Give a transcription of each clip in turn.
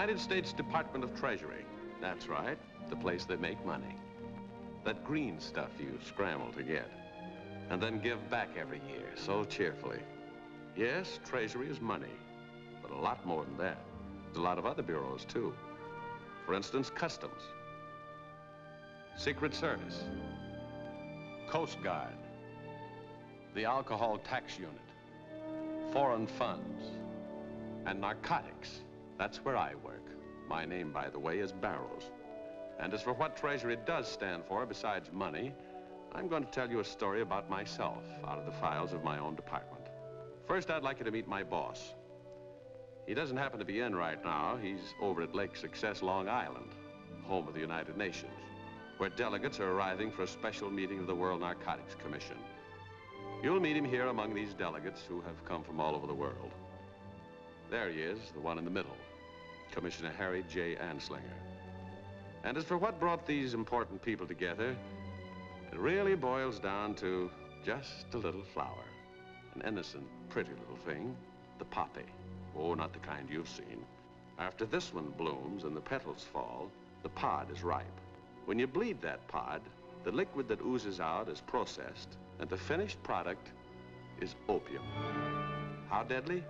United States Department of Treasury. That's right, the place they make money. That green stuff you scramble to get. And then give back every year, so cheerfully. Yes, Treasury is money, but a lot more than that. There's a lot of other bureaus, too. For instance, Customs, Secret Service, Coast Guard, the Alcohol Tax Unit, Foreign Funds, and Narcotics. That's where I work. My name, by the way, is Barrows. And as for what Treasury does stand for besides money, I'm going to tell you a story about myself out of the files of my own department. First, I'd like you to meet my boss. He doesn't happen to be in right now. He's over at Lake Success, Long Island, home of the United Nations, where delegates are arriving for a special meeting of the World Narcotics Commission. You'll meet him here among these delegates who have come from all over the world. There he is, the one in the middle, Commissioner Harry J. Anslinger. And as for what brought these important people together, it really boils down to just a little flower. An innocent, pretty little thing, the poppy. Oh, not the kind you've seen. After this one blooms and the petals fall, the pod is ripe. When you bleed that pod, the liquid that oozes out is processed, and the finished product is opium. How deadly?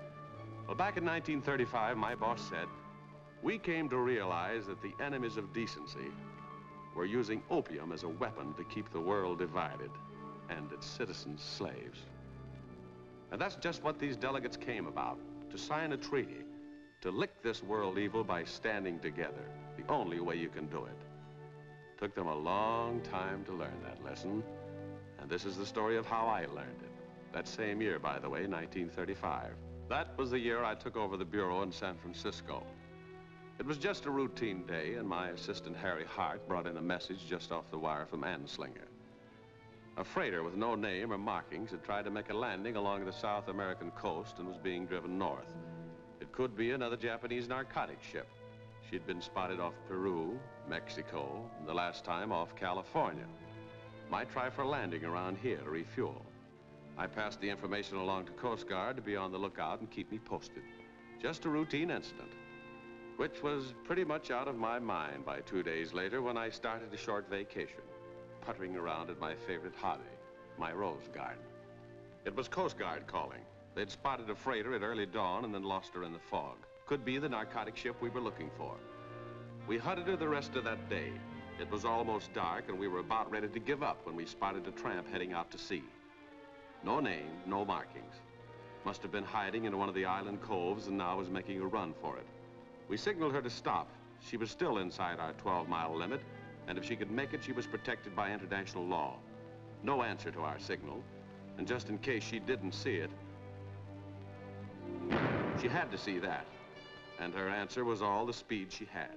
Well, back in 1935, my boss said, we came to realize that the enemies of decency were using opium as a weapon to keep the world divided and its citizens slaves. And that's just what these delegates came about, to sign a treaty, to lick this world evil by standing together, the only way you can do it. Took them a long time to learn that lesson, and this is the story of how I learned it. That same year, by the way, 1935. That was the year I took over the bureau in San Francisco. It was just a routine day, and my assistant, Harry Hart, brought in a message just off the wire from Anslinger. A freighter with no name or markings had tried to make a landing along the South American coast and was being driven north. It could be another Japanese narcotic ship. She'd been spotted off Peru, Mexico, and the last time off California. Might try for landing around here to refuel. I passed the information along to Coast Guard to be on the lookout and keep me posted. Just a routine incident which was pretty much out of my mind by two days later when I started a short vacation, puttering around at my favorite hobby, my rose garden. It was Coast Guard calling. They'd spotted a freighter at early dawn and then lost her in the fog. Could be the narcotic ship we were looking for. We hunted her the rest of that day. It was almost dark and we were about ready to give up when we spotted a tramp heading out to sea. No name, no markings. Must have been hiding in one of the island coves and now was making a run for it. We signaled her to stop. She was still inside our 12-mile limit, and if she could make it, she was protected by international law. No answer to our signal, and just in case she didn't see it, she had to see that, and her answer was all the speed she had.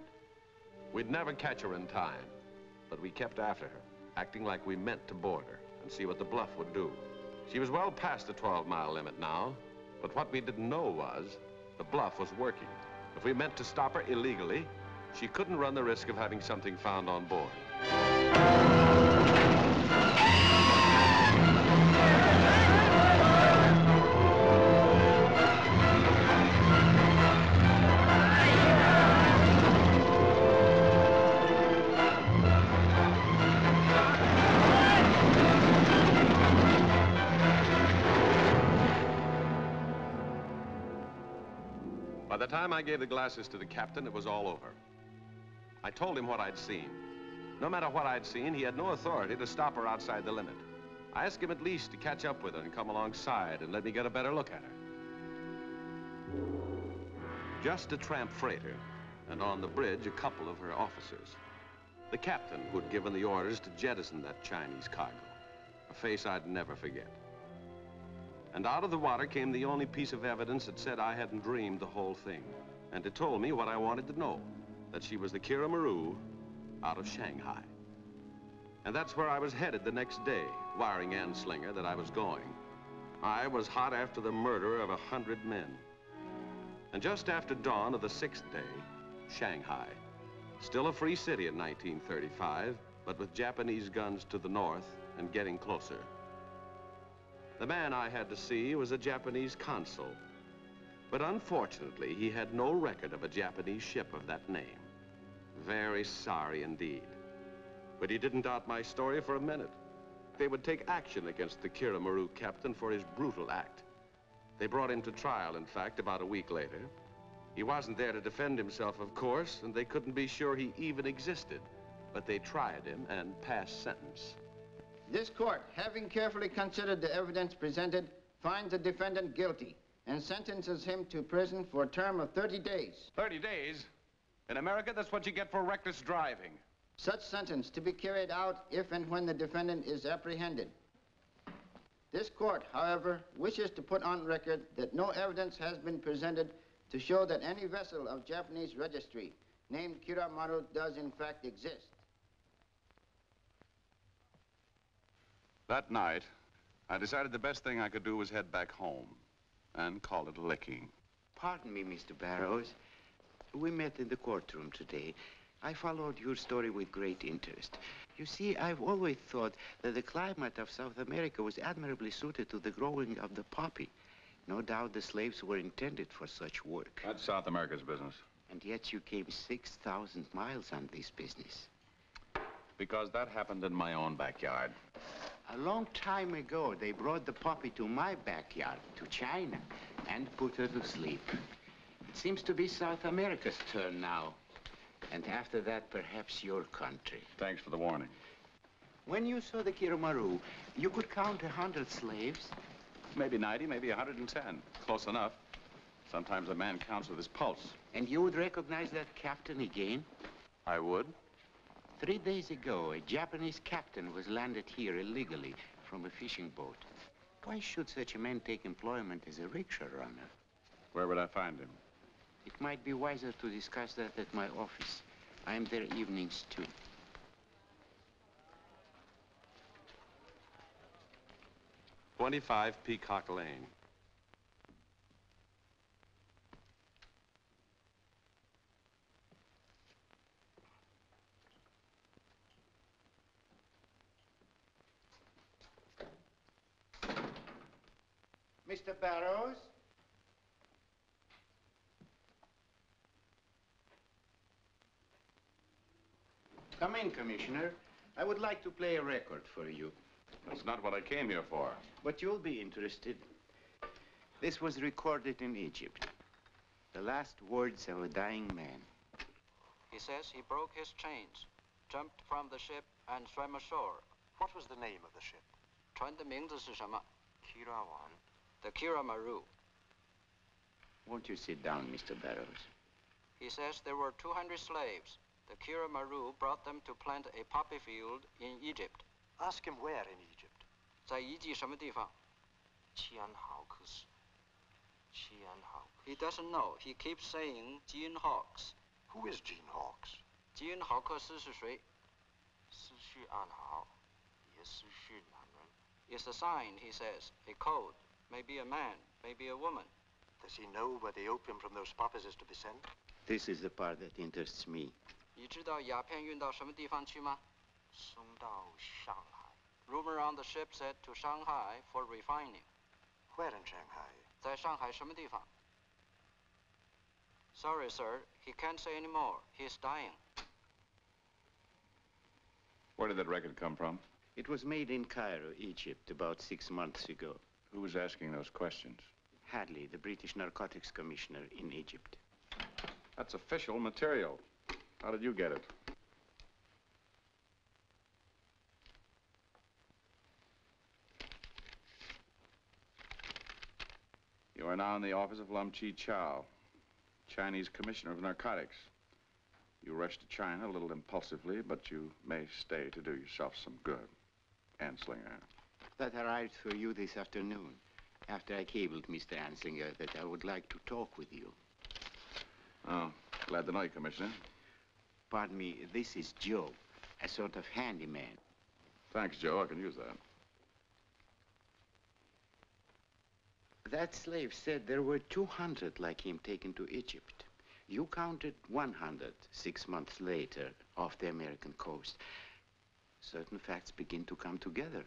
We'd never catch her in time, but we kept after her, acting like we meant to board her and see what the bluff would do. She was well past the 12-mile limit now, but what we didn't know was the bluff was working. If we meant to stop her illegally, she couldn't run the risk of having something found on board. Time I gave the glasses to the captain, it was all over. I told him what I'd seen. No matter what I'd seen, he had no authority to stop her outside the limit. I asked him at least to catch up with her and come alongside and let me get a better look at her. Just a tramp freighter, and on the bridge, a couple of her officers. The captain who'd given the orders to jettison that Chinese cargo. A face I'd never forget. And out of the water came the only piece of evidence that said I hadn't dreamed the whole thing. And it told me what I wanted to know, that she was the Kira Maru out of Shanghai. And that's where I was headed the next day, wiring Anslinger that I was going. I was hot after the murder of a hundred men. And just after dawn of the sixth day, Shanghai. Still a free city in 1935, but with Japanese guns to the north and getting closer. The man I had to see was a Japanese consul. But unfortunately, he had no record of a Japanese ship of that name. Very sorry indeed. But he didn't doubt my story for a minute. They would take action against the Kiramaru captain for his brutal act. They brought him to trial, in fact, about a week later. He wasn't there to defend himself, of course, and they couldn't be sure he even existed. But they tried him and passed sentence. This court, having carefully considered the evidence presented, finds the defendant guilty and sentences him to prison for a term of 30 days. 30 days? In America, that's what you get for reckless driving. Such sentence to be carried out if and when the defendant is apprehended. This court, however, wishes to put on record that no evidence has been presented to show that any vessel of Japanese registry named Kiramaru does in fact exist. That night, I decided the best thing I could do was head back home and call it a licking. Pardon me, Mr. Barrows. We met in the courtroom today. I followed your story with great interest. You see, I've always thought that the climate of South America was admirably suited to the growing of the poppy. No doubt the slaves were intended for such work. That's South America's business. And yet you came 6,000 miles on this business. Because that happened in my own backyard. A long time ago, they brought the poppy to my backyard, to China, and put her to sleep. It seems to be South America's turn now. And after that, perhaps your country. Thanks for the warning. When you saw the Kiramaru, you could count a hundred slaves. Maybe 90, maybe 110. Close enough. Sometimes a man counts with his pulse. And you would recognize that captain again? I would. Three days ago, a Japanese captain was landed here illegally from a fishing boat. Why should such a man take employment as a rickshaw runner? Where would I find him? It might be wiser to discuss that at my office. I am there evenings, too. Twenty-five Peacock Lane. Mr. Barrows? Come in, Commissioner. I would like to play a record for you. That's not what I came here for. But you'll be interested. This was recorded in Egypt. The last words of a dying man. He says he broke his chains, jumped from the ship, and swam ashore. What was the name of the ship? 船的名字是什么 Kirawan. The Kiramaru. Won't you sit down, Mr. Barrows? He says there were 200 slaves. The Kiramaru brought them to plant a poppy field in Egypt. Ask him where in Egypt. 在遗迹什么地方 Chianhaukus. Chianhaukus. He doesn't know. He keeps saying Jean Hawks. Who is Gene Hawks? 吉恩豪克斯是谁思绪暗号，也思绪男人。 It's a sign, he says, a code. Maybe a man, maybe a woman. Does he know where the opium from those poppies is to be sent? This is the part that interests me. 你知道鸦片运到什么地方去吗送到上海。 Rumor on the ship said to Shanghai for refining. Where in Shanghai? 在上海什么地方 Sorry, sir. He can't say any more. He's dying. Where did that record come from? It was made in Cairo, Egypt, about six months ago. Who was asking those questions? Hadley, the British Narcotics Commissioner in Egypt. That's official material. How did you get it? You are now in the office of Lum Chi Chow, Chinese Commissioner of Narcotics. You rushed to China a little impulsively, but you may stay to do yourself some good. Anslinger. That arrived for you this afternoon, after I cabled Mr. Anslinger that I would like to talk with you. Oh, glad to know you, Commissioner. Pardon me, this is Joe, a sort of handyman. Thanks, Joe. I can use that. That slave said there were 200 like him taken to Egypt. You counted 100 six months later off the American coast. Certain facts begin to come together.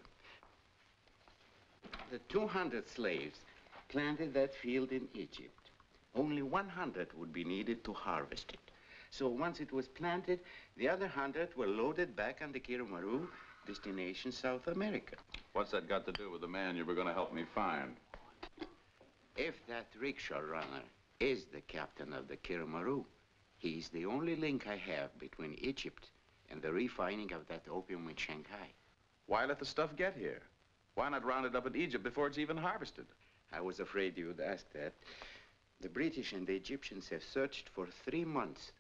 The 200 slaves planted that field in Egypt. Only 100 would be needed to harvest it. So once it was planted, the other 100 were loaded back on the Kiramaru, destination South America. What's that got to do with the man you were going to help me find? If that rickshaw runner is the captain of the Kiramaru, he's the only link I have between Egypt and the refining of that opium in Shanghai. Why let the stuff get here? Why not round it up in Egypt before it's even harvested? I was afraid you would ask that. The British and the Egyptians have searched for three months,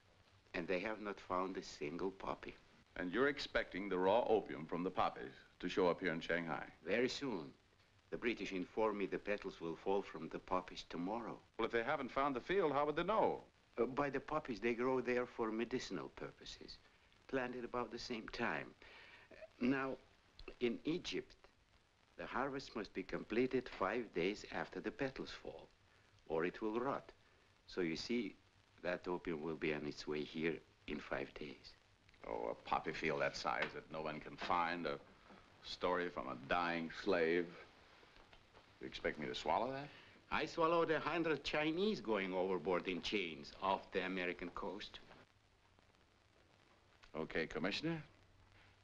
and they have not found a single poppy. And you're expecting the raw opium from the poppies to show up here in Shanghai? Very soon. The British inform me the petals will fall from the poppies tomorrow. Well, if they haven't found the field, how would they know? Uh, by the poppies, they grow there for medicinal purposes, planted about the same time. Now, in Egypt, the harvest must be completed five days after the petals fall, or it will rot. So you see, that opium will be on its way here in five days. Oh, a poppy field that size that no one can find, a story from a dying slave. You expect me to swallow that? I swallowed a hundred Chinese going overboard in chains off the American coast. Okay, Commissioner.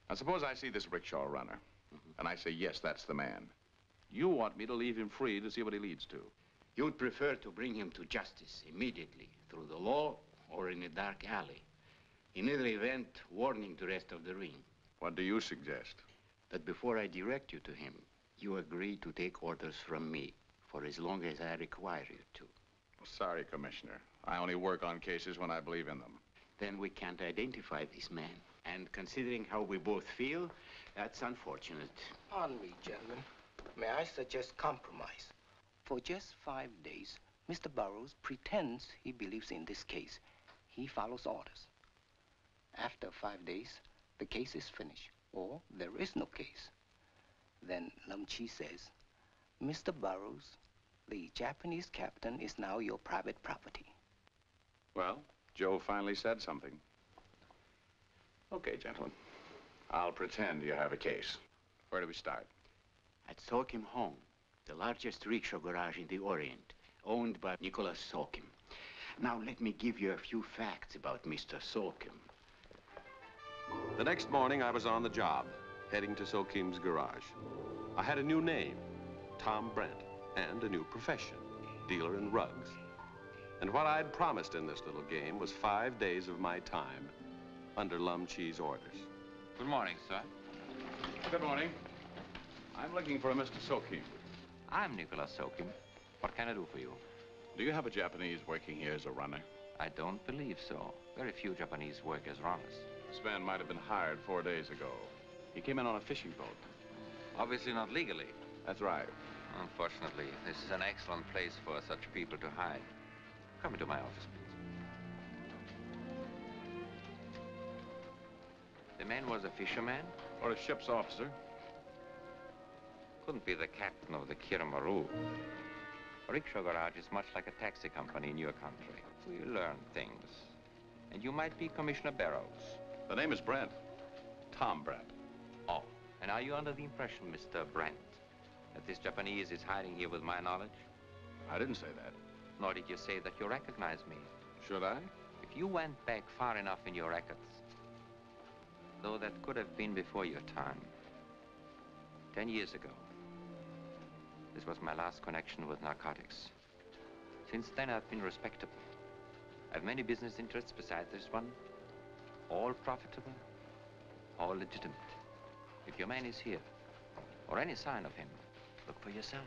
Now, suppose I see this rickshaw runner, Mm-hmm. and I say, yes, that's the man. You want me to leave him free to see what he leads to. You'd prefer to bring him to justice immediately, through the law or in a dark alley. In either event, warning the rest of the ring. What do you suggest? That before I direct you to him, you agree to take orders from me for as long as I require you to. Sorry, Commissioner. I only work on cases when I believe in them. Then we can't identify this man. And considering how we both feel, that's unfortunate. Pardon me, gentlemen. May I suggest compromise? For just five days, Mr. Barrows pretends he believes in this case. He follows orders. After five days, the case is finished, or there is no case. Then Lum Chi says, Mr. Barrows, the Japanese captain is now your private property. Well, Joe finally said something. Okay, gentlemen. I'll pretend you have a case. Where do we start? At Sokim Home, the largest rickshaw garage in the Orient, owned by Nicholas Sokim. Now, let me give you a few facts about Mr. Sokim. The next morning, I was on the job, heading to Sokim's garage. I had a new name, Tom Brent, and a new profession, dealer in rugs. And what I'd promised in this little game was five days of my time under Lum Chi's orders. Good morning, sir. Good morning. I'm looking for a Mr. Sokim. I'm Nicholas Sokim. What can I do for you? Do you have a Japanese working here as a runner? I don't believe so. Very few Japanese work as runners. This man might have been hired four days ago. He came in on a fishing boat. Obviously not legally. That's right. Unfortunately, this is an excellent place for such people to hide. Come into my office, please. Man was a fisherman? Or a ship's officer. Couldn't be the captain of the Kiramaru. A rickshaw garage is much like a taxi company in your country. We learn things. And you might be Commissioner Barrows. The name is Brent. Tom Brent. Oh, and are you under the impression, Mr. Brent, that this Japanese is hiding here with my knowledge? I didn't say that. Nor did you say that you recognize me. Should I? If you went back far enough in your records, though that could have been before your time, ten years ago, this was my last connection with narcotics. Since then, I've been respectable. I've many business interests besides this one, all profitable, all legitimate. If your man is here, or any sign of him, look for yourself.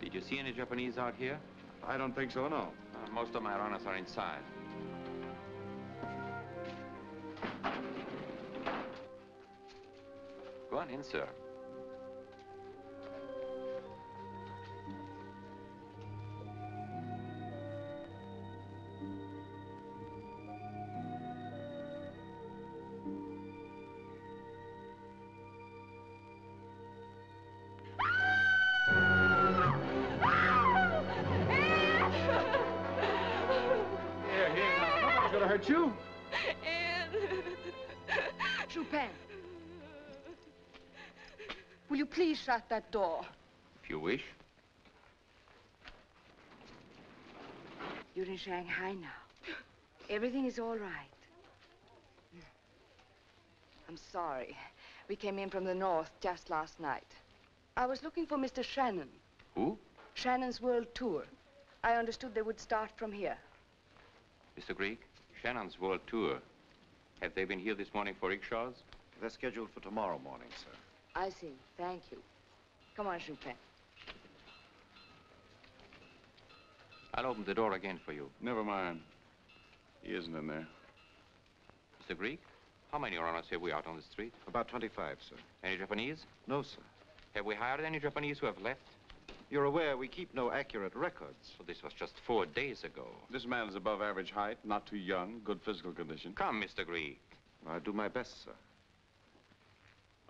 Did you see any Japanese out here? I don't think so, no. Uh, most of my runners are inside. Go on in, sir. Shut that door? If you wish. You're in Shanghai now. Everything is all right. I'm sorry. We came in from the north just last night. I was looking for Mr. Shannon. Who? Shannon's World Tour. I understood they would start from here. Mr. Grieg, Shannon's World Tour. Have they been here this morning for rickshaws? They're scheduled for tomorrow morning, sir. I see. Thank you. Come on, Chupin. I'll open the door again for you. Never mind. He isn't in there. Mr. Grieg, how many runners have we out on the street? About 25, sir. Any Japanese? No, sir. Have we hired any Japanese who have left? You're aware we keep no accurate records. So this was just four days ago. This man is above average height, not too young, good physical condition. Come, Mr. Grieg. I'll do my best, sir.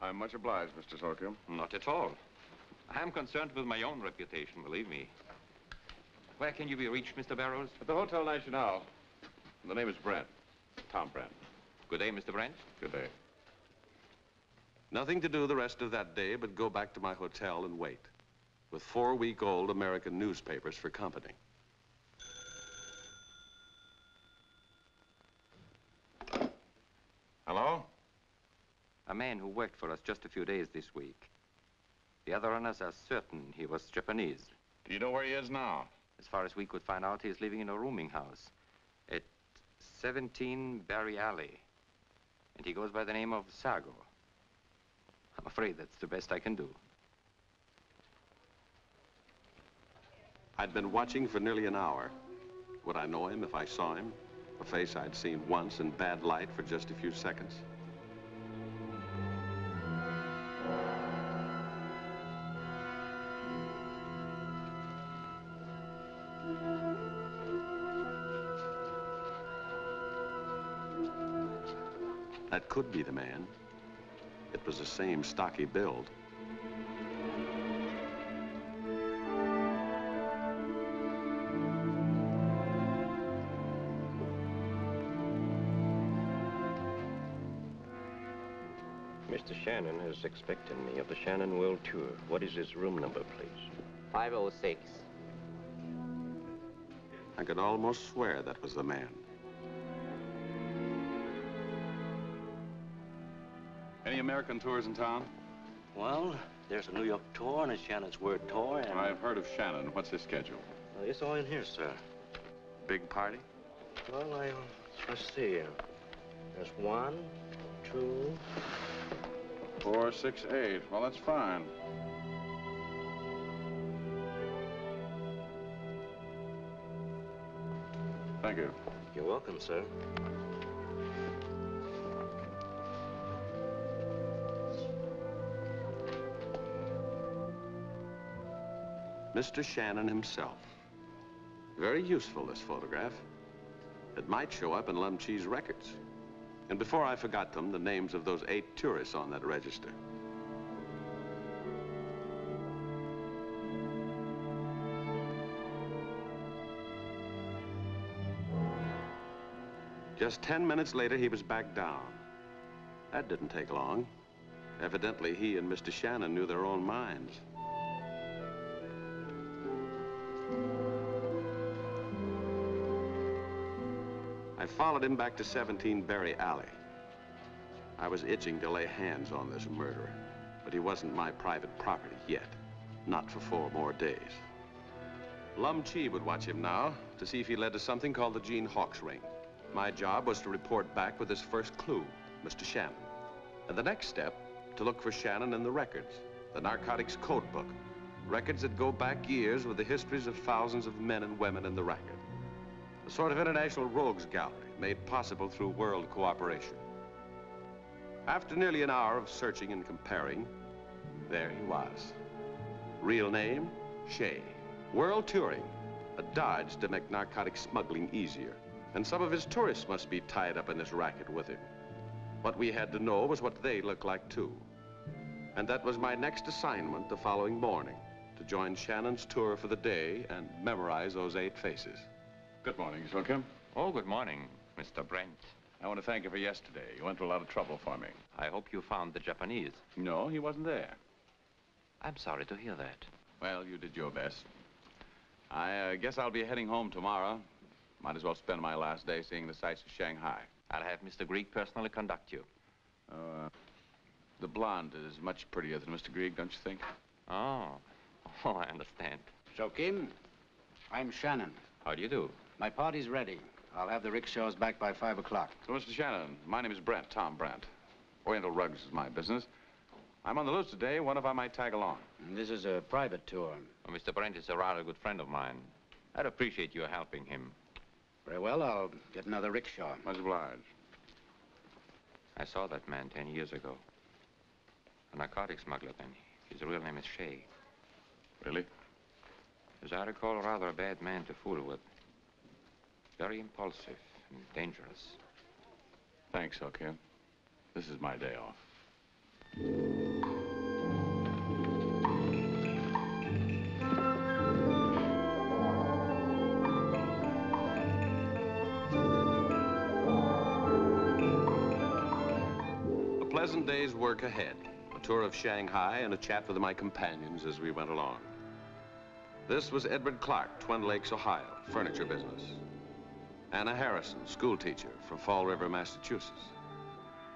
I'm much obliged, Mr. Slocum. Not at all. I'm concerned with my own reputation, believe me. Where can you be reached, Mr. Barrows? At the Hotel National. The name is Brent. Tom Brent. Good day, Mr. Brent. Good day. Nothing to do the rest of that day but go back to my hotel and wait, with four-week-old American newspapers for company. Hello? A man who worked for us just a few days this week. The other runners are certain he was Japanese. Do you know where he is now? As far as we could find out, he's living in a rooming house at 17 Barry Alley. And he goes by the name of Sago. I'm afraid that's the best I can do. I'd been watching for nearly an hour. Would I know him if I saw him? A face I'd seen once in bad light for just a few seconds. Could be the man. It was the same stocky build. Mr. Shannon is expecting me of the Shannon World Tour. What is his room number, please? 506. I could almost swear that was the man. American tours in town? Well, there's a New York tour and a Shannon's Word Tour, and... I've heard of Shannon. What's his schedule? Uh, it's all in here, sir. Big party? Well, I... Let's see. uh, There's one, two... Four, six, eight. Well, that's fine. Thank you. You're welcome, sir. Mr. Shannon himself. Very useful, this photograph. It might show up in Lum Chi's records. And before I forgot them, the names of those eight tourists on that register. Just 10 minutes later, he was back down. That didn't take long. Evidently, he and Mr. Shannon knew their own minds. Followed him back to 17 Berry Alley. I was itching to lay hands on this murderer, but he wasn't my private property yet. Not for four more days. Lum Chi would watch him now to see if he led to something called the Gene Hawks ring. My job was to report back with his first clue, Mr. Shannon. And the next step, to look for Shannon in the records, the narcotics code book. Records that go back years with the histories of thousands of men and women in the racket. A sort of international rogues gallery made possible through world cooperation. After nearly an hour of searching and comparing, there he was. Real name, Shea. World touring, a dodge to make narcotic smuggling easier. And some of his tourists must be tied up in this racket with him. What we had to know was what they looked like, too. And that was my next assignment the following morning, to join Shannon's tour for the day and memorize those eight faces. Good morning, Slocum. Oh, good morning, Mr. Brent. I want to thank you for yesterday. You went to a lot of trouble for me. I hope you found the Japanese. No, he wasn't there. I'm sorry to hear that. Well, you did your best. I uh, guess I'll be heading home tomorrow. Might as well spend my last day seeing the sights of Shanghai. I'll have Mr. Grieg personally conduct you. Uh, the blonde is much prettier than Mr. Grieg, don't you think? Oh. Oh, I understand. Sokim, I'm Shannon. How do you do? My party's ready. I'll have the rickshaws back by 5 o'clock. So, Mr. Shannon, my name is Brent, Tom Brent. Oriental Rugs is my business. I'm on the loose today. Wonder if I might tag along. This is a private tour. Well, Mr. Brent is a rather good friend of mine. I'd appreciate your helping him. Very well, I'll get another rickshaw. Much obliged. I saw that man ten years ago. A narcotic smuggler then. His real name is Shea. Really? As I recall, rather a bad man to fool with. Very impulsive and dangerous. Thanks, okay. This is my day off. A pleasant day's work ahead. A tour of Shanghai and a chat with my companions as we went along. This was Edward Clark, Twin Lakes, Ohio, furniture business. Anna Harrison, school teacher from Fall River, Massachusetts.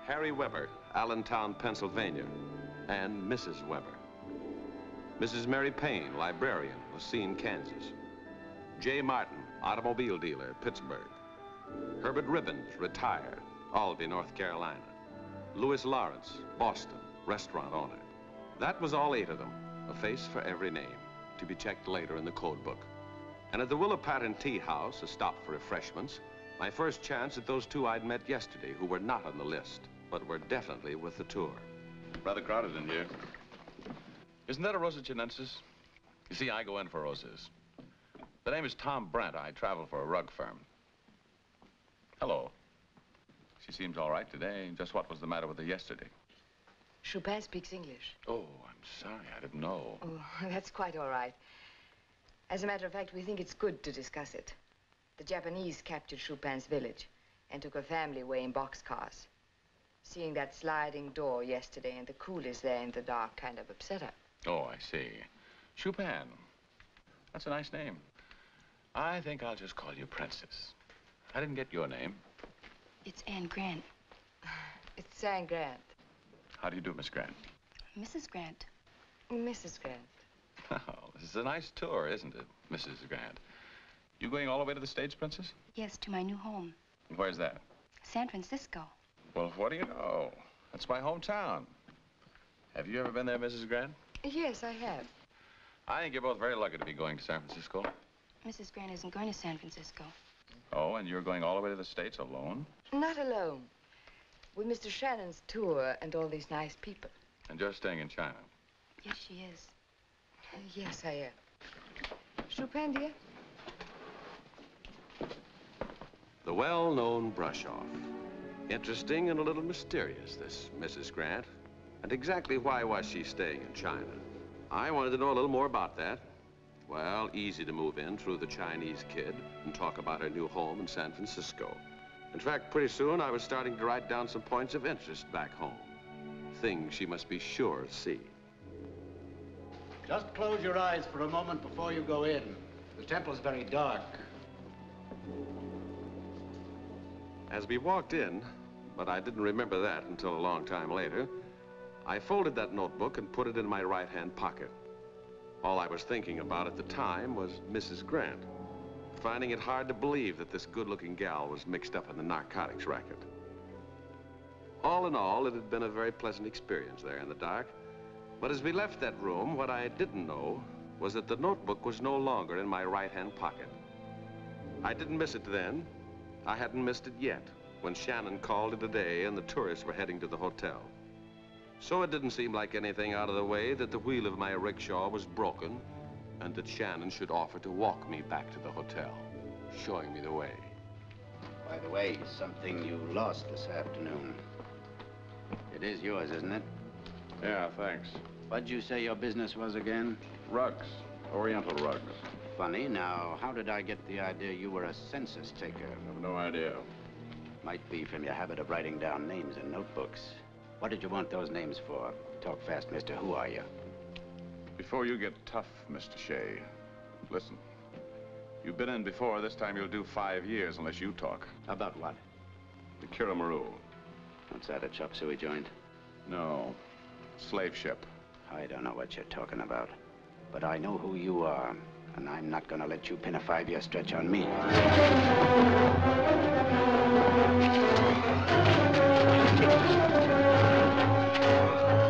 Harry Weber, Allentown, Pennsylvania, and Mrs. Weber. Mrs. Mary Payne, librarian, Racine, Kansas. Jay Martin, automobile dealer, Pittsburgh. Herbert Ribbons, retired, Albany, North Carolina. Louis Lawrence, Boston, restaurant owner. That was all eight of them, a face for every name, to be checked later in the code book. And at the Willow Pattern Tea House, a stop for refreshments, my first chance at those two I'd met yesterday who were not on the list, but were definitely with the tour. Rather crowded in here. Isn't that a Rosa chinensis? You see, I go in for roses. The name is Tom Brent. I travel for a rug firm. Hello. She seems all right today. Just what was the matter with her yesterday? Chopin speaks English. Oh, I'm sorry. I didn't know. Oh, that's quite all right. As a matter of fact, we think it's good to discuss it. The Japanese captured Chopin's village and took her family away in boxcars. Seeing that sliding door yesterday and the coolies there in the dark kind of upset her. Oh, I see. Chopin. That's a nice name. I think I'll just call you Princess. I didn't get your name. It's Anne Grant. It's Anne Grant. How do you do, Miss Grant? Mrs. Grant. Mrs. Grant. Oh, this is a nice tour, isn't it, Mrs. Grant? You going all the way to the States, Princess? Yes, to my new home, Where's that? San Francisco. Well, what do you know? That's my hometown. Have you ever been there, Mrs. Grant? Yes, I have. I think you're both very lucky to be going to San Francisco. Mrs. Grant isn't going to San Francisco. Oh, and you're going all the way to the States alone? Not alone. With Mr. Shannon's tour and all these nice people. And you're staying in China? Yes, she is. Yes, I am. Chopin, dear? The well-known brush-off. Interesting and a little mysterious, this Mrs. Grant. And exactly why was she staying in China? I wanted to know a little more about that. Well, easy to move in through the Chinese kid and talk about her new home in San Francisco. In fact, pretty soon I was starting to write down some points of interest back home. Things she must be sure to see. Just close your eyes for a moment before you go in. The temple's very dark. As we walked in, but I didn't remember that until a long time later, I folded that notebook and put it in my right-hand pocket. All I was thinking about at the time was Mrs. Grant, finding it hard to believe that this good-looking gal was mixed up in the narcotics racket. All in all, it had been a very pleasant experience there in the dark. But as we left that room, what I didn't know was that the notebook was no longer in my right-hand pocket. I didn't miss it then. I hadn't missed it yet when Shannon called it a day and the tourists were heading to the hotel. So it didn't seem like anything out of the way that the wheel of my rickshaw was broken and that Shannon should offer to walk me back to the hotel, showing me the way. By the way, something you lost this afternoon. It is yours, isn't it? Yeah, thanks. What'd you say your business was again? Rugs. Oriental rugs. Funny. Now, how did I get the idea you were a census taker? I have no idea. Might be from your habit of writing down names in notebooks. What did you want those names for? Talk fast, mister. Who are you? Before you get tough, Mr. Shea, listen. You've been in before. This time you'll do five years unless you talk. About what? The Kiramaru. What's that, a chop suey joint? No. Slave ship. I don't know what you're talking about. But I know who you are. And I'm not gonna let you pin a five-year stretch on me.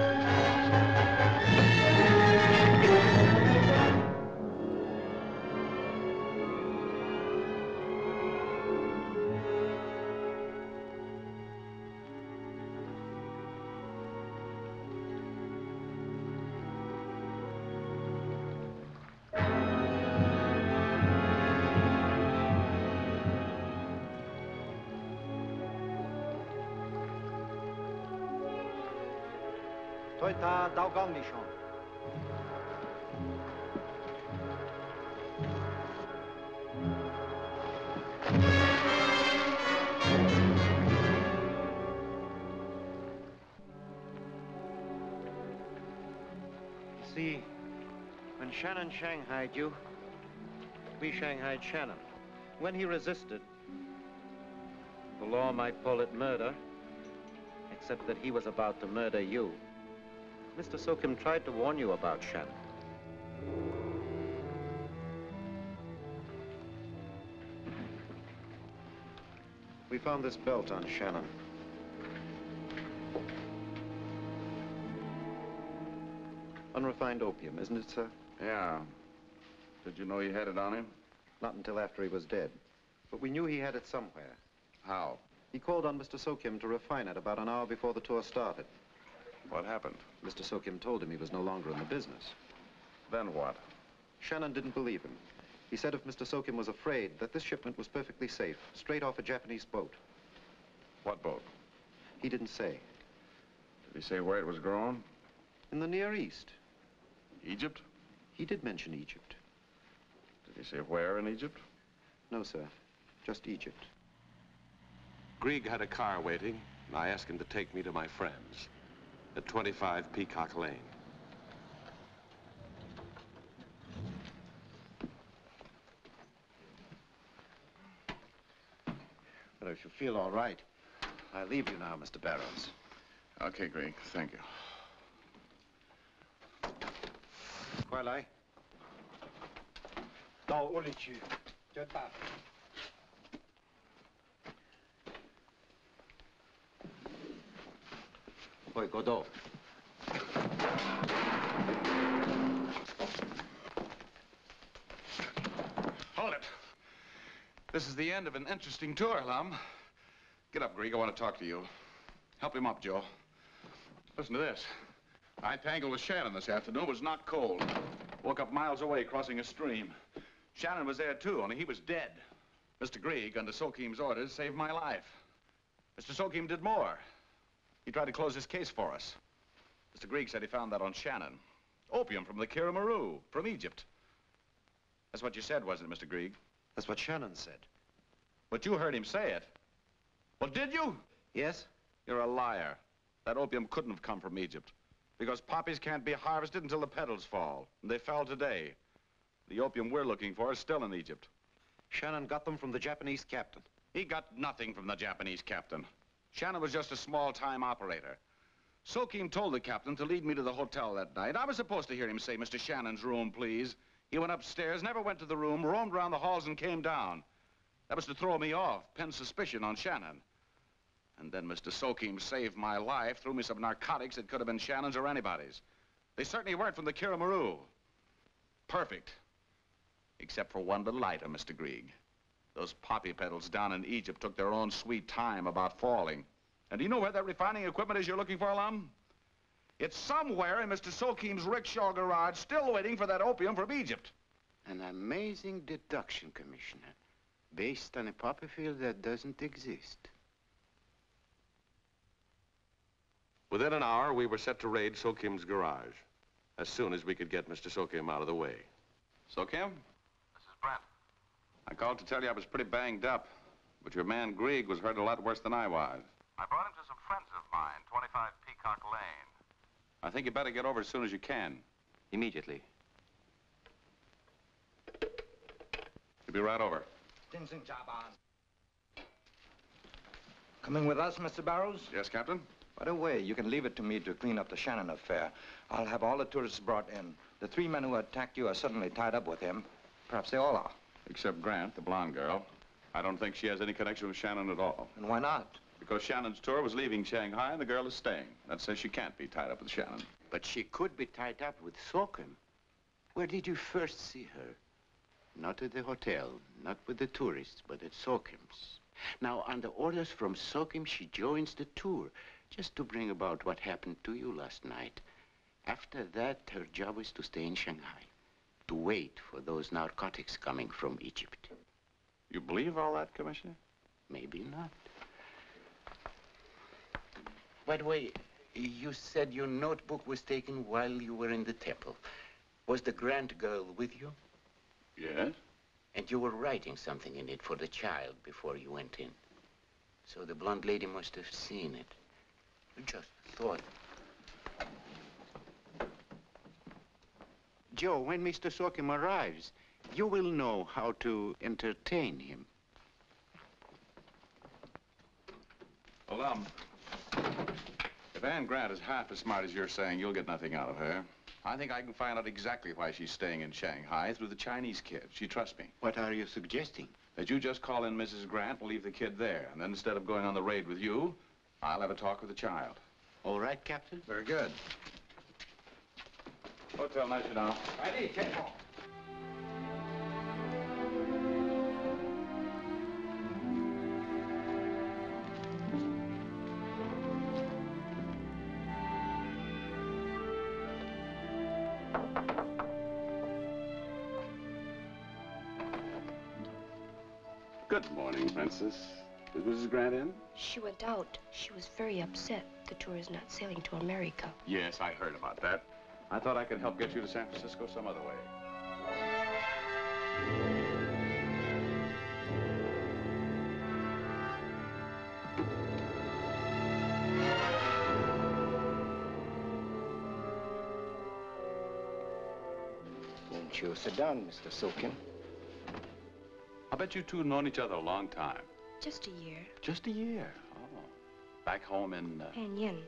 Toita Daugong Nishon. See, when Shannon shanghaied you, we shanghaied Shannon. When he resisted, the law might call it murder, except that he was about to murder you. Mr. Sokim tried to warn you about Shannon. We found this belt on Shannon. Unrefined opium, isn't it, sir? Yeah. Did you know he had it on him? Not until after he was dead. But we knew he had it somewhere. How? He called on Mr. Sokim to refine it about an hour before the tour started. What happened? Mr. Sokim told him he was no longer in the business. Then what? Shannon didn't believe him. He said if Mr. Sokim was afraid that this shipment was perfectly safe, straight off a Japanese boat. What boat? He didn't say. Did he say where it was grown? In the Near East. Egypt? He did mention Egypt. Did he say where in Egypt? No, sir. Just Egypt. Grieg had a car waiting, and I asked him to take me to my friends at 25 Peacock Lane. Well, if you feel all right, I leave you now, Mr. Barrows. Okay, Greg, thank you. Qual è? No, Olici, c'è il poi Godot. Hold it. This is the end of an interesting tour, Lum. Get up, Greg. I want to talk to you. Help him up, Joe. Listen to this. I tangled with Shannon this afternoon. It was not cold. Woke up miles away crossing a stream. Shannon was there, too, only he was dead. Mr. Grieg, under Sokim's orders, saved my life. Mr. Sokim did more. He tried to close his case for us. Mr. Grieg said he found that on Shannon. Opium from the Kiramaru, from Egypt. That's what you said, wasn't it, Mr. Grieg? That's what Shannon said. But you heard him say it. Well, did you? Yes? You're a liar. That opium couldn't have come from Egypt. Because poppies can't be harvested until the petals fall. And they fell today. The opium we're looking for is still in Egypt. Shannon got them from the Japanese captain. He got nothing from the Japanese captain. Shannon was just a small-time operator. Sokim told the captain to lead me to the hotel that night. I was supposed to hear him say, Mr. Shannon's room, please. He went upstairs, never went to the room, roamed around the halls and came down. That was to throw me off, pin suspicion on Shannon. And then Mr. Sokim saved my life, threw me some narcotics that could have been Shannon's or anybody's. They certainly weren't from the Kiramaru. Perfect. Except for one little item, Mr. Grieg. Those poppy petals down in Egypt took their own sweet time about falling. And do you know where that refining equipment is you're looking for, Lum? It's somewhere in Mr. Sokim's rickshaw garage, still waiting for that opium from Egypt. An amazing deduction, Commissioner, based on a poppy field that doesn't exist. Within an hour, we were set to raid Sokim's garage, as soon as we could get Mr. Sokim out of the way. Sokim? This is Brent. I called to tell you I was pretty banged up, but your man Grieg was hurt a lot worse than I was. I brought him to some friends of mine, 25 Peacock Lane. I think you better get over as soon as you can. Immediately. You'll be right over. Tinsing Jaban. Coming with us, Mr. Barrows? Yes, Captain? By the way, you can leave it to me to clean up the Shannon affair. I'll have all the tourists brought in. The three men who attacked you are suddenly tied up with him. Perhaps they all are. Except Grant, the blonde girl. I don't think she has any connection with Shannon at all. And why not? Because Shannon's tour was leaving Shanghai and the girl is staying. That says she can't be tied up with Shannon. But she could be tied up with Sokim. Where did you first see her? Not at the hotel, not with the tourists, but at Sokim's. Now, under orders from Sokim, she joins the tour, just to bring about what happened to you last night. After that, her job is to stay in Shanghai, to wait for those narcotics coming from Egypt. You believe all that, Commissioner? Maybe not. By the way, you said your notebook was taken while you were in the temple. Was the Grant girl with you? Yes. And you were writing something in it for the child before you went in. So the blonde lady must have seen it. Just thought. Joe, when Mr. Sokim arrives, you will know how to entertain him. Well, um, if Anne Grant is half as smart as you're saying, you'll get nothing out of her. I think I can find out exactly why she's staying in Shanghai through the Chinese kid. She trusts me. What are you suggesting? That you just call in Mrs. Grant and leave the kid there. And then instead of going on the raid with you, I'll have a talk with the child. All right, Captain? Very good. Hotel National. Ready, tempo. Good morning, Princess. Is Mrs. Grant in? She went out. She was very upset. The tour is not sailing to America. Yes, I heard about that. I thought I could help get you to San Francisco some other way. Won't you sit down, Mr. Silkin? I bet you two have known each other a long time. Just a year. Just a year. Oh. Back home in, uh, Pan Yin.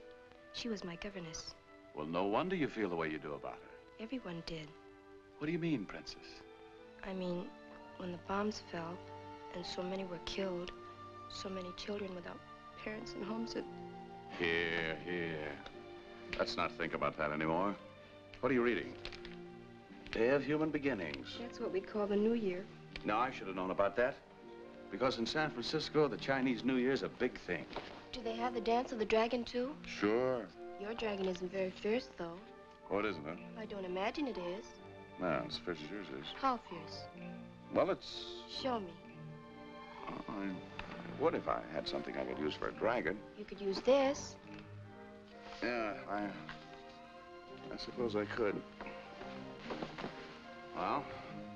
She was my governess. Well, no wonder you feel the way you do about her. Everyone did. What do you mean, Princess? I mean, when the bombs fell and so many were killed, so many children without parents and homes, it, Here, here. Let's not think about that anymore. What are you reading? Day of Human Beginnings. that's what we call the New Year. No, I should have known about that. Because in San Francisco, the Chinese New Year's a big thing. Do they have the dance of the dragon, too? Sure. Your dragon isn't very fierce, though. Oh, it isn't, it? I don't imagine it is. No, as fierce as yours is. How fierce? Well, it's... Show me. I would if I had something I could use for a dragon. You could use this. Yeah, I... I suppose I could. Well,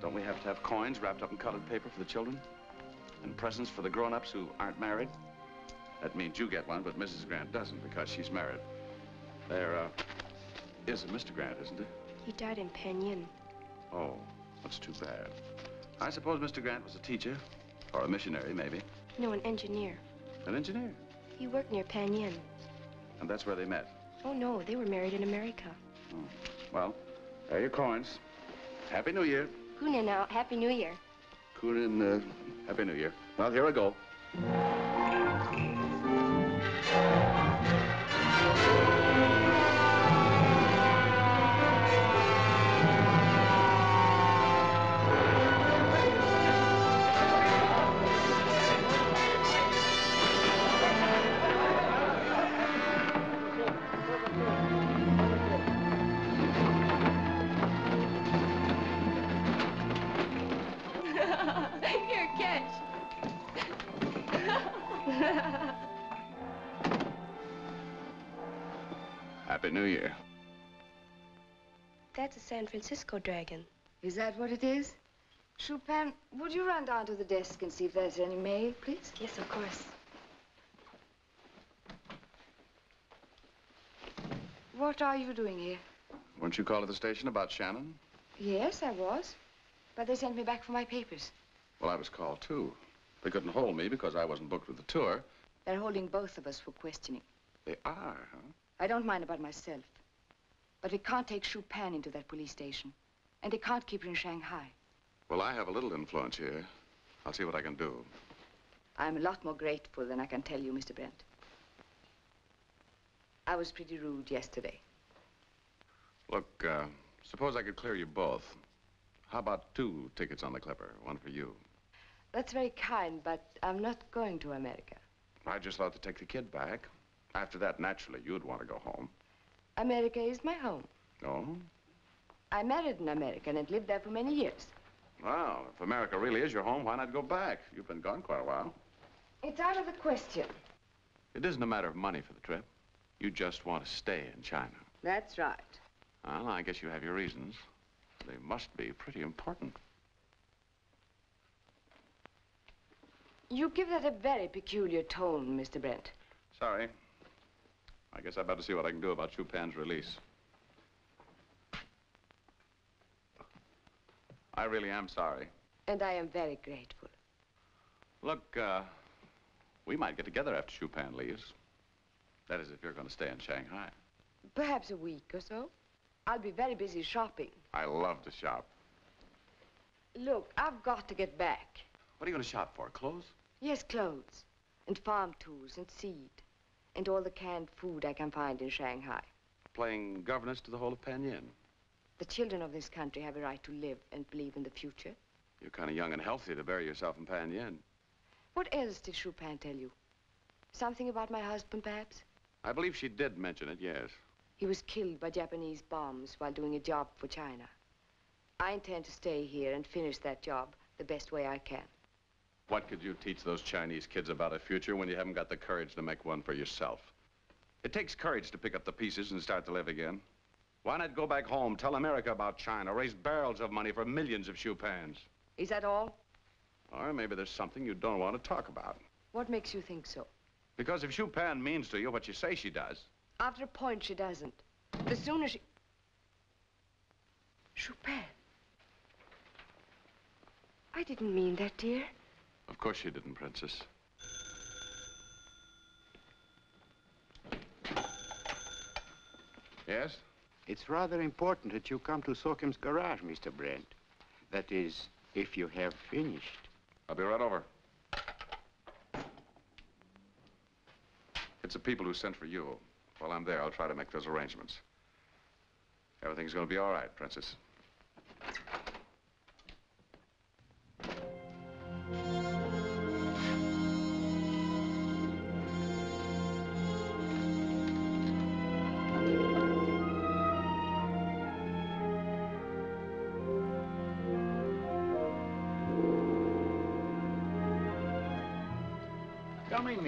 don't we have to have coins wrapped up in colored paper for the children? And presents for the grown-ups who aren't married? That means you get one, but Mrs. Grant doesn't because she's married. There, uh, is a Mr. Grant, isn't there? He died in Pan Yin. Oh, that's too bad. I suppose Mr. Grant was a teacher, or a missionary, maybe. No, an engineer. An engineer. He worked near Pan Yin. And that's where they met. Oh, no, they were married in America. Well, there are your coins. Happy New Year. Kuna now, Happy New Year. Kunin, uh, Happy New Year. Well, here I go. Happy New Year. That's a San Francisco dragon. Is that what it is? Chupan, would you run down to the desk and see if there's any mail, please? Yes, of course. What are you doing here? Weren't you called at the station about Shannon? Yes, I was. But they sent me back for my papers. Well, I was called, too. They couldn't hold me because I wasn't booked with the tour. They're holding both of us for questioning. They are, huh? I don't mind about myself. But we can't take Chupan into that police station. And they can't keep her in Shanghai. Well, I have a little influence here. I'll see what I can do. I'm a lot more grateful than I can tell you, Mr. Brent. I was pretty rude yesterday. Look, uh, suppose I could clear you both. How about two tickets on the Clipper? One for you. That's very kind, but I'm not going to America. I just thought to take the kid back. After that, naturally, you'd want to go home. America is my home. No? I married an American and lived there for many years. Well, if America really is your home, why not go back? You've been gone quite a while. It's out of the question. It isn't a matter of money for the trip. You just want to stay in China. That's right. Well, I guess you have your reasons. They must be pretty important. You give that a very peculiar tone, Mr. Brent. Sorry. I guess I'd better see what I can do about Chupan's release. I really am sorry. And I am very grateful. Look, uh, we might get together after Chupan leaves. That is, if you're going to stay in Shanghai. Perhaps a week or so. I'll be very busy shopping. I love to shop. Look, I've got to get back. What are you going to shop for? Clothes? Yes, clothes. And farm tools and seed. And all the canned food I can find in Shanghai. Playing governess to the whole of Panyin. The children of this country have a right to live and believe in the future. You're kind of young and healthy to bury yourself in Panyin. What else did Chupan tell you? Something about my husband, perhaps? I believe she did mention it, yes. He was killed by Japanese bombs while doing a job for China. I intend to stay here and finish that job the best way I can. What could you teach those Chinese kids about a future when you haven't got the courage to make one for yourself? It takes courage to pick up the pieces and start to live again. Why not go back home, tell America about China, raise barrels of money for millions of Chupans? Is that all? Or maybe there's something you don't want to talk about. What makes you think so? Because if Chupan means to you what you say she does... After a point, she doesn't. The sooner she... Chupan. I didn't mean that, dear. Of course you didn't, Princess. Yes? It's rather important that you come to Sokim's garage, Mr. Brent. That is, if you have finished. I'll be right over. It's the people who sent for you. While I'm there, I'll try to make those arrangements. Everything's going to be all right, Princess.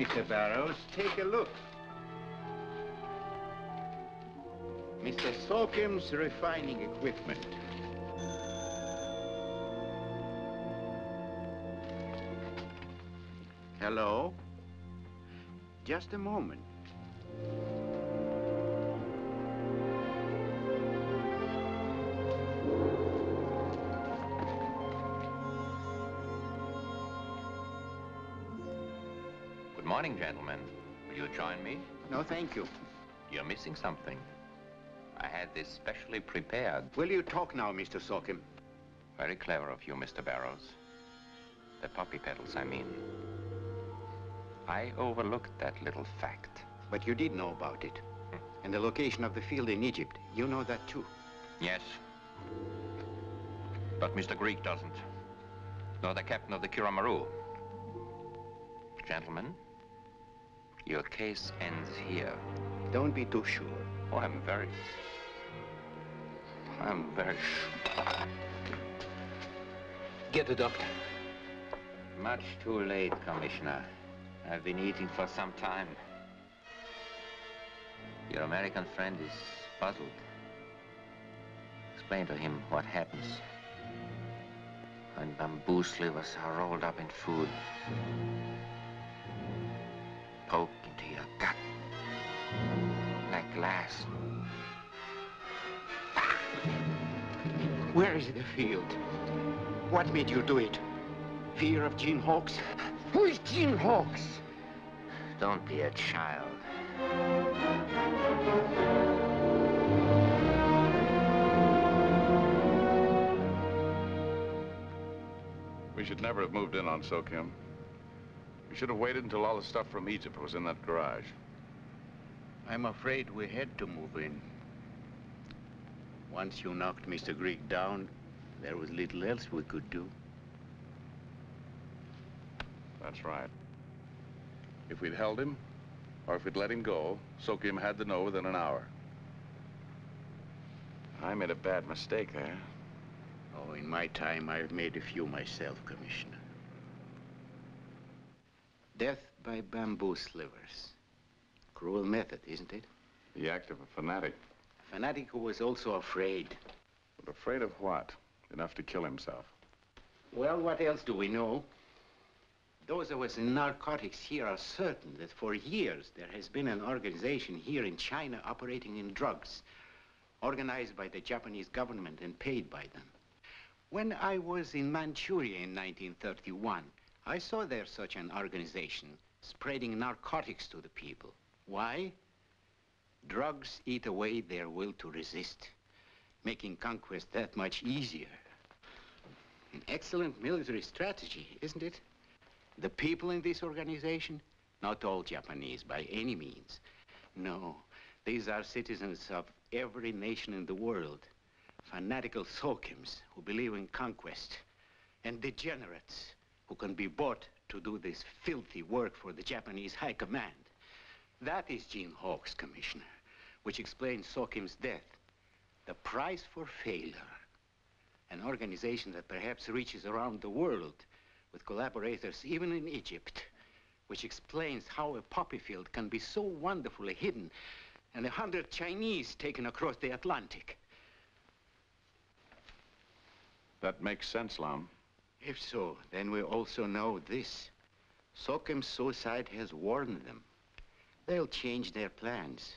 Mr. Barrows. Take a look. Mr. Sokim's refining equipment. Hello? Just a moment. No, thank you. You're missing something. I had this specially prepared. Will you talk now, Mr. Sokim? Very clever of you, Mr. Barrows. The poppy petals, I mean. I overlooked that little fact. But you did know about it. Hmm. And the location of the field in Egypt. You know that too. Yes. But Mr. Grieg doesn't. Nor the captain of the Kiramaru. Gentlemen, your case ends here. Don't be too sure. Oh, I'm very... I'm very sure. Get a doctor. Much too late, Commissioner. I've been eating for some time. Your American friend is puzzled. Explain to him what happens when bamboo slivers are rolled up in food. Poke into your gut like glass. Where is the field? What made you do it? Fear of Gene Hawks? Who is Gene Hawks? Don't be a child. We should never have moved in on Sokim. We should have waited until all the stuff from Egypt was in that garage. I'm afraid we had to move in. Once you knocked Mr. Grieg down, there was little else we could do. That's right. If we'd held him, or if we'd let him go, Sokim had to know within an hour. I made a bad mistake there. Oh, in my time, I've made a few myself, Commissioner. Death by bamboo slivers. Cruel method, isn't it? The act of a fanatic. A fanatic who was also afraid. But afraid of what? Enough to kill himself. Well, what else do we know? Those of us in narcotics here are certain that for years there has been an organization here in China operating in drugs, organized by the Japanese government and paid by them. When I was in Manchuria in 1931, I saw there such an organization spreading narcotics to the people. Why? Drugs eat away their will to resist, making conquest that much easier. An excellent military strategy, isn't it? The people in this organization, not all Japanese by any means. No, these are citizens of every nation in the world. Fanatical Sokims who believe in conquest. And degenerates who can be bought to do this filthy work for the Japanese High Command. That is Gene Hawks, Commissioner, which explains Sokim's death. The price for failure. An organization that perhaps reaches around the world with collaborators even in Egypt, which explains how a poppy field can be so wonderfully hidden and a hundred Chinese taken across the Atlantic. That makes sense, Lum. If so, then we also know this. Sokim's suicide has warned them. They'll change their plans.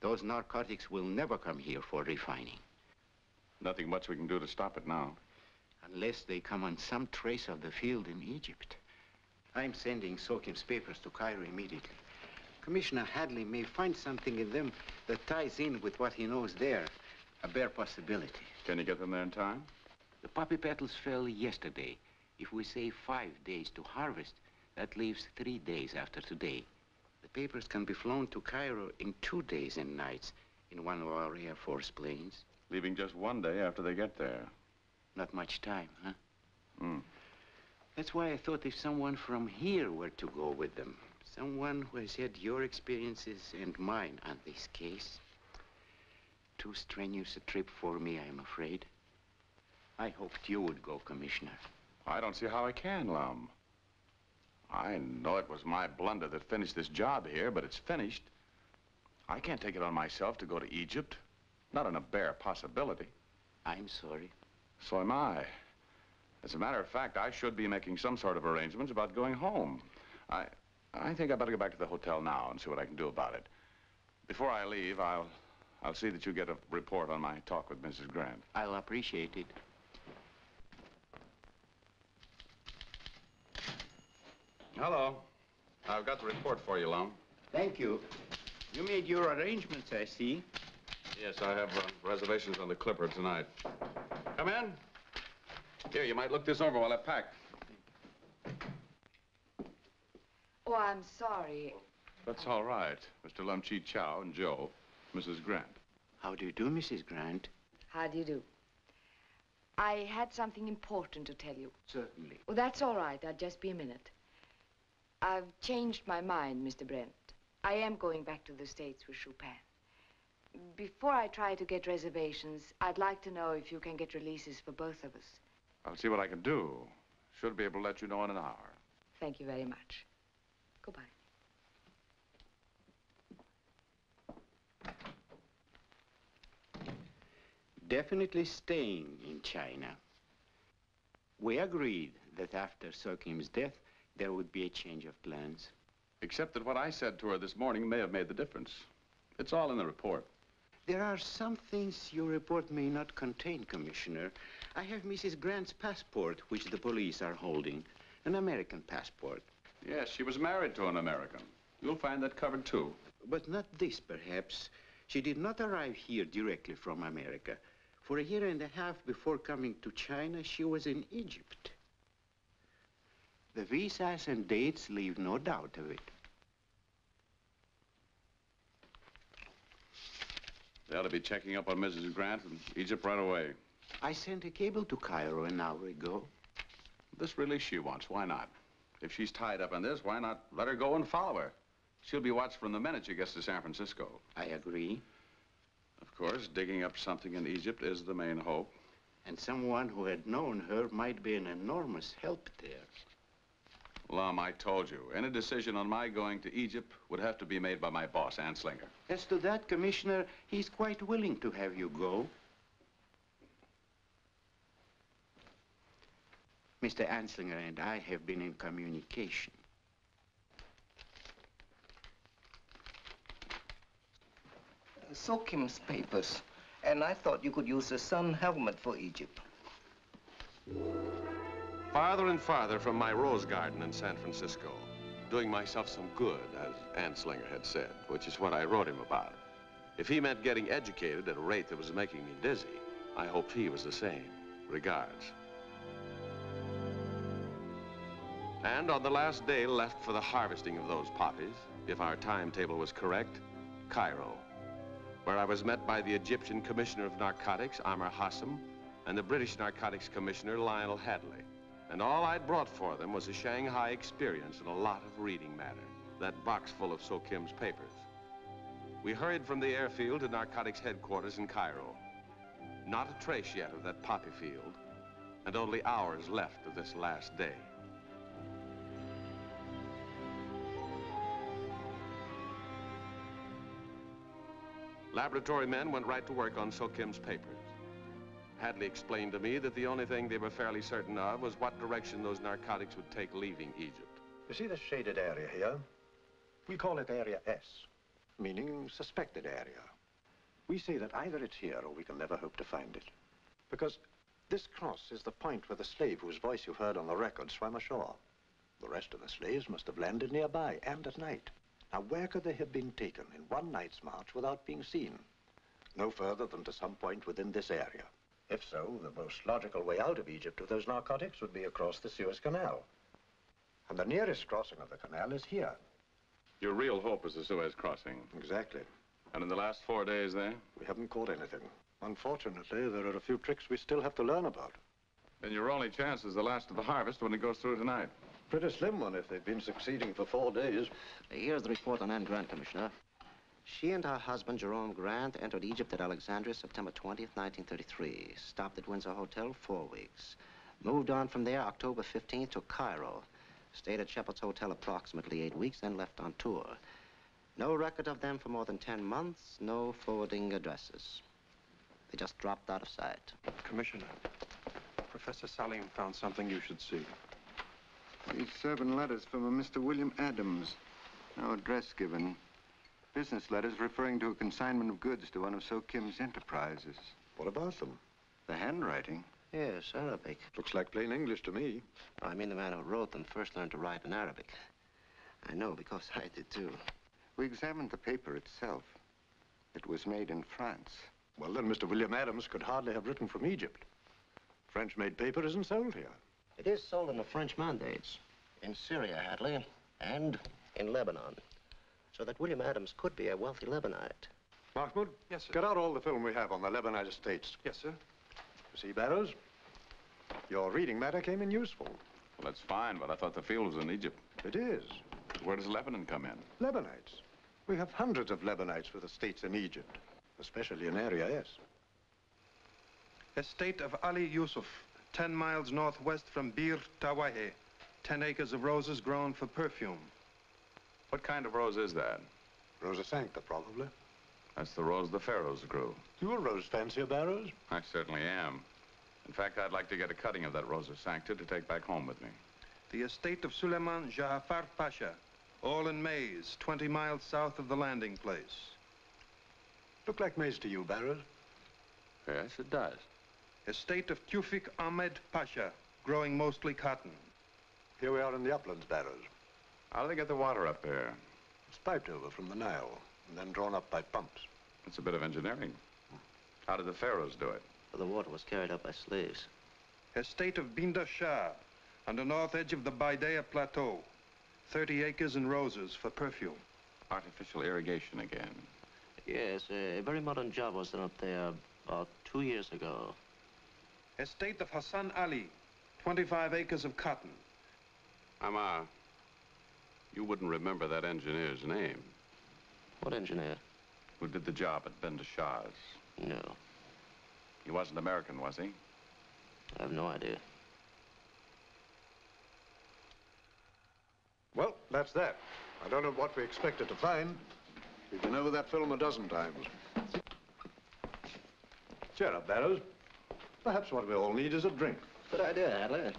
Those narcotics will never come here for refining. Nothing much we can do to stop it now. Unless they come on some trace of the field in Egypt. I'm sending Sokim's papers to Cairo immediately. Commissioner Hadley may find something in them that ties in with what he knows there. A bare possibility. Can you get them there in time? The poppy petals fell yesterday. If we say five days to harvest, that leaves three days after today. The papers can be flown to Cairo in two days and nights in one of our Air Force planes. Leaving just one day after they get there. Not much time, huh? Hmm. That's why I thought if someone from here were to go with them, someone who has had your experiences and mine on this case. Too strenuous a trip for me, I'm afraid. I hoped you would go, Commissioner. I don't see how I can, Lum. I know it was my blunder that finished this job here, but it's finished. I can't take it on myself to go to Egypt. Not on a bare possibility. I'm sorry. So am I. As a matter of fact, I should be making some sort of arrangements about going home. I, I think I better go back to the hotel now and see what I can do about it. Before I leave, I'll, I'll see that you get a report on my talk with Mrs. Grant. I'll appreciate it. Hello. I've got the report for you, Lum. Thank you. You made your arrangements, I see. Yes, I have uh, reservations on the Clipper tonight. Come in. Here, you might look this over while I pack. Oh, I'm sorry. That's all right. Mr. Lum Chi Chow and Joe, Mrs. Grant. How do you do, Mrs. Grant? How do you do? I had something important to tell you. Certainly. Well, that's all right. I'll just be a minute. I've changed my mind, Mr. Brent. I am going back to the States with Chupan. Before I try to get reservations, I'd like to know if you can get releases for both of us. I'll see what I can do. Should be able to let you know in an hour. Thank you very much. Goodbye. Definitely staying in China. We agreed that after Sokim's death, there would be a change of plans. Except that what I said to her this morning may have made the difference. It's all in the report. There are some things your report may not contain, Commissioner. I have Mrs. Grant's passport, which the police are holding. An American passport. Yes, she was married to an American. You'll find that covered, too. But not this, perhaps. She did not arrive here directly from America. For a year and a half before coming to China, she was in Egypt. The visas and dates leave no doubt of it. They ought to be checking up on Mrs. Grant in Egypt right away. I sent a cable to Cairo an hour ago. This release she wants. Why not? If she's tied up in this, why not let her go and follow her? She'll be watched from the minute she gets to San Francisco. I agree. Of course, digging up something in Egypt is the main hope. And someone who had known her might be an enormous help there. Lum, I told you, any decision on my going to Egypt would have to be made by my boss, Anslinger. As to that, Commissioner, he's quite willing to have you go. Mr. Anslinger and I have been in communication. Sokim's papers, and I thought you could use the sun helmet for Egypt. Farther and farther from my rose garden in San Francisco, doing myself some good, as Anslinger had said, which is what I wrote him about. If he meant getting educated at a rate that was making me dizzy, I hoped he was the same. Regards. And on the last day left for the harvesting of those poppies, if our timetable was correct, Cairo, where I was met by the Egyptian Commissioner of Narcotics, Amr Hassam, and the British Narcotics Commissioner, Lionel Hadley. And all I'd brought for them was a Shanghai experience and a lot of reading matter, that box full of Sokim's papers. We hurried from the airfield to narcotics headquarters in Cairo. Not a trace yet of that poppy field, and only hours left of this last day. Laboratory men went right to work on Sokim's papers. Hadley explained to me that the only thing they were fairly certain of was what direction those narcotics would take leaving Egypt. You see this shaded area here? We call it Area S, meaning suspected area. We say that either it's here or we can never hope to find it. Because this cross is the point where the slave whose voice you heard on the record swam ashore. The rest of the slaves must have landed nearby and at night. Now, where could they have been taken in one night's march without being seen? No further than to some point within this area. If so, the most logical way out of Egypt with those narcotics would be across the Suez Canal. And the nearest crossing of the canal is here. Your real hope is the Suez crossing. Exactly. And in the last four days there? We haven't caught anything. Unfortunately, there are a few tricks we still have to learn about. Then your only chance is the last of the harvest when it goes through tonight. Pretty slim one if they've been succeeding for four days. Here's the report on Anne Grant, Commissioner. She and her husband, Jerome Grant, entered Egypt at Alexandria September 20th, 1933. Stopped at Windsor Hotel four weeks. Moved on from there October 15th to Cairo. Stayed at Shepheard's Hotel approximately eight weeks, then left on tour. No record of them for more than 10 months, no forwarding addresses. They just dropped out of sight. Commissioner, Professor Salim found something you should see. These seven letters from a Mr. William Adams. No address given. Business letters referring to a consignment of goods to one of Sokim's enterprises. What about them? The handwriting. Yes, Arabic. Looks like plain English to me. I mean the man who wrote them first learned to write in Arabic. I know because I did too. We examined the paper itself. It was made in France. Well, then Mr. William Adams could hardly have written from Egypt. French-made paper isn't sold here. It is sold in the French mandates. In Syria, Hadley, and in Lebanon. So that William Adams could be a wealthy Lebanite. Mahmoud? Yes, sir. Get out all the film we have on the Lebanite estates. Yes, sir. You see, Barrows? Your reading matter came in useful. Well, that's fine, but I thought the field was in Egypt. It is. Where does Lebanon come in? Lebanites. We have hundreds of Lebanites with estates in Egypt, especially in Area S. Estate of Ali Yusuf, 10 miles northwest from Bir Tawahe. 10 acres of roses grown for perfume. What kind of rose is that? Rosa Sancta, probably. That's the rose the pharaohs grew. You a rose fancier, Barrows? I certainly am. In fact, I'd like to get a cutting of that Rosa Sancta to take back home with me. The estate of Suleiman Jafar Pasha, all in maize, 20 miles south of the landing place. Look like maize to you, Barrows. Yes, it does. Estate of Tufik Ahmed Pasha, growing mostly cotton. Here we are in the uplands, Barrows. How do they get the water up there? It's piped over from the Nile and then drawn up by pumps. It's a bit of engineering. How did the pharaohs do it? Well, The water was carried up by slaves. Estate of Binda Shah, on the north edge of the Baidea Plateau. 30 acres and roses for perfume. Artificial irrigation again. Yes, a very modern job was done up there about two years ago. Estate of Hassan Ali, 25 acres of cotton. Amar, you wouldn't remember that engineer's name. What engineer? Who did the job at Binda Shah's? No. He wasn't American, was he? I have no idea. Well, that's that. I don't know what we expected to find. We've been over that film a dozen times. Cheer up, Barrows. Perhaps what we all need is a drink. Good idea, Adler.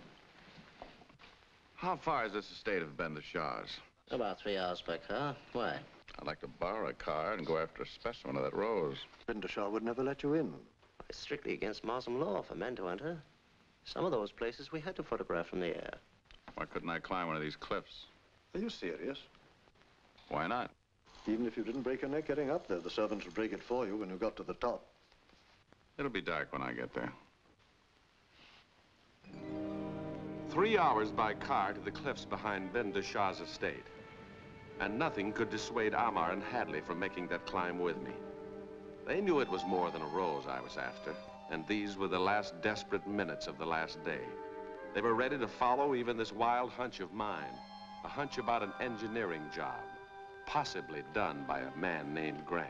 How far is this estate of Binda Shah's? About three hours by car. Why? I'd like to borrow a car and go after a specimen of that rose. Binda Shah would never let you in. It's strictly against Muslim law for men to enter. Some of those places we had to photograph from the air. Why couldn't I climb one of these cliffs? Are you serious? Why not? Even if you didn't break your neck getting up there, the servants would break it for you when you got to the top. It'll be dark when I get there. Three hours by car to the cliffs behind Binda Shah's estate. And nothing could dissuade Amar and Hadley from making that climb with me. They knew it was more than a rose I was after, and these were the last desperate minutes of the last day. They were ready to follow even this wild hunch of mine, a hunch about an engineering job, possibly done by a man named Grant.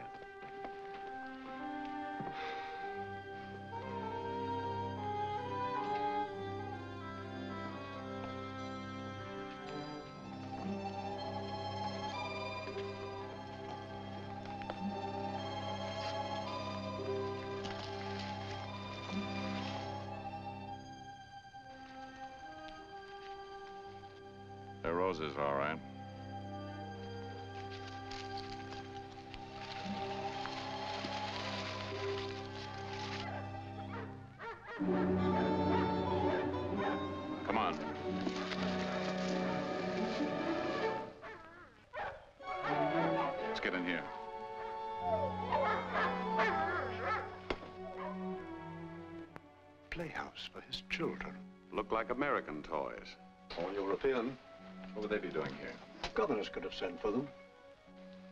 Like American toys. All European. What would they be doing here? Governors could have sent for them.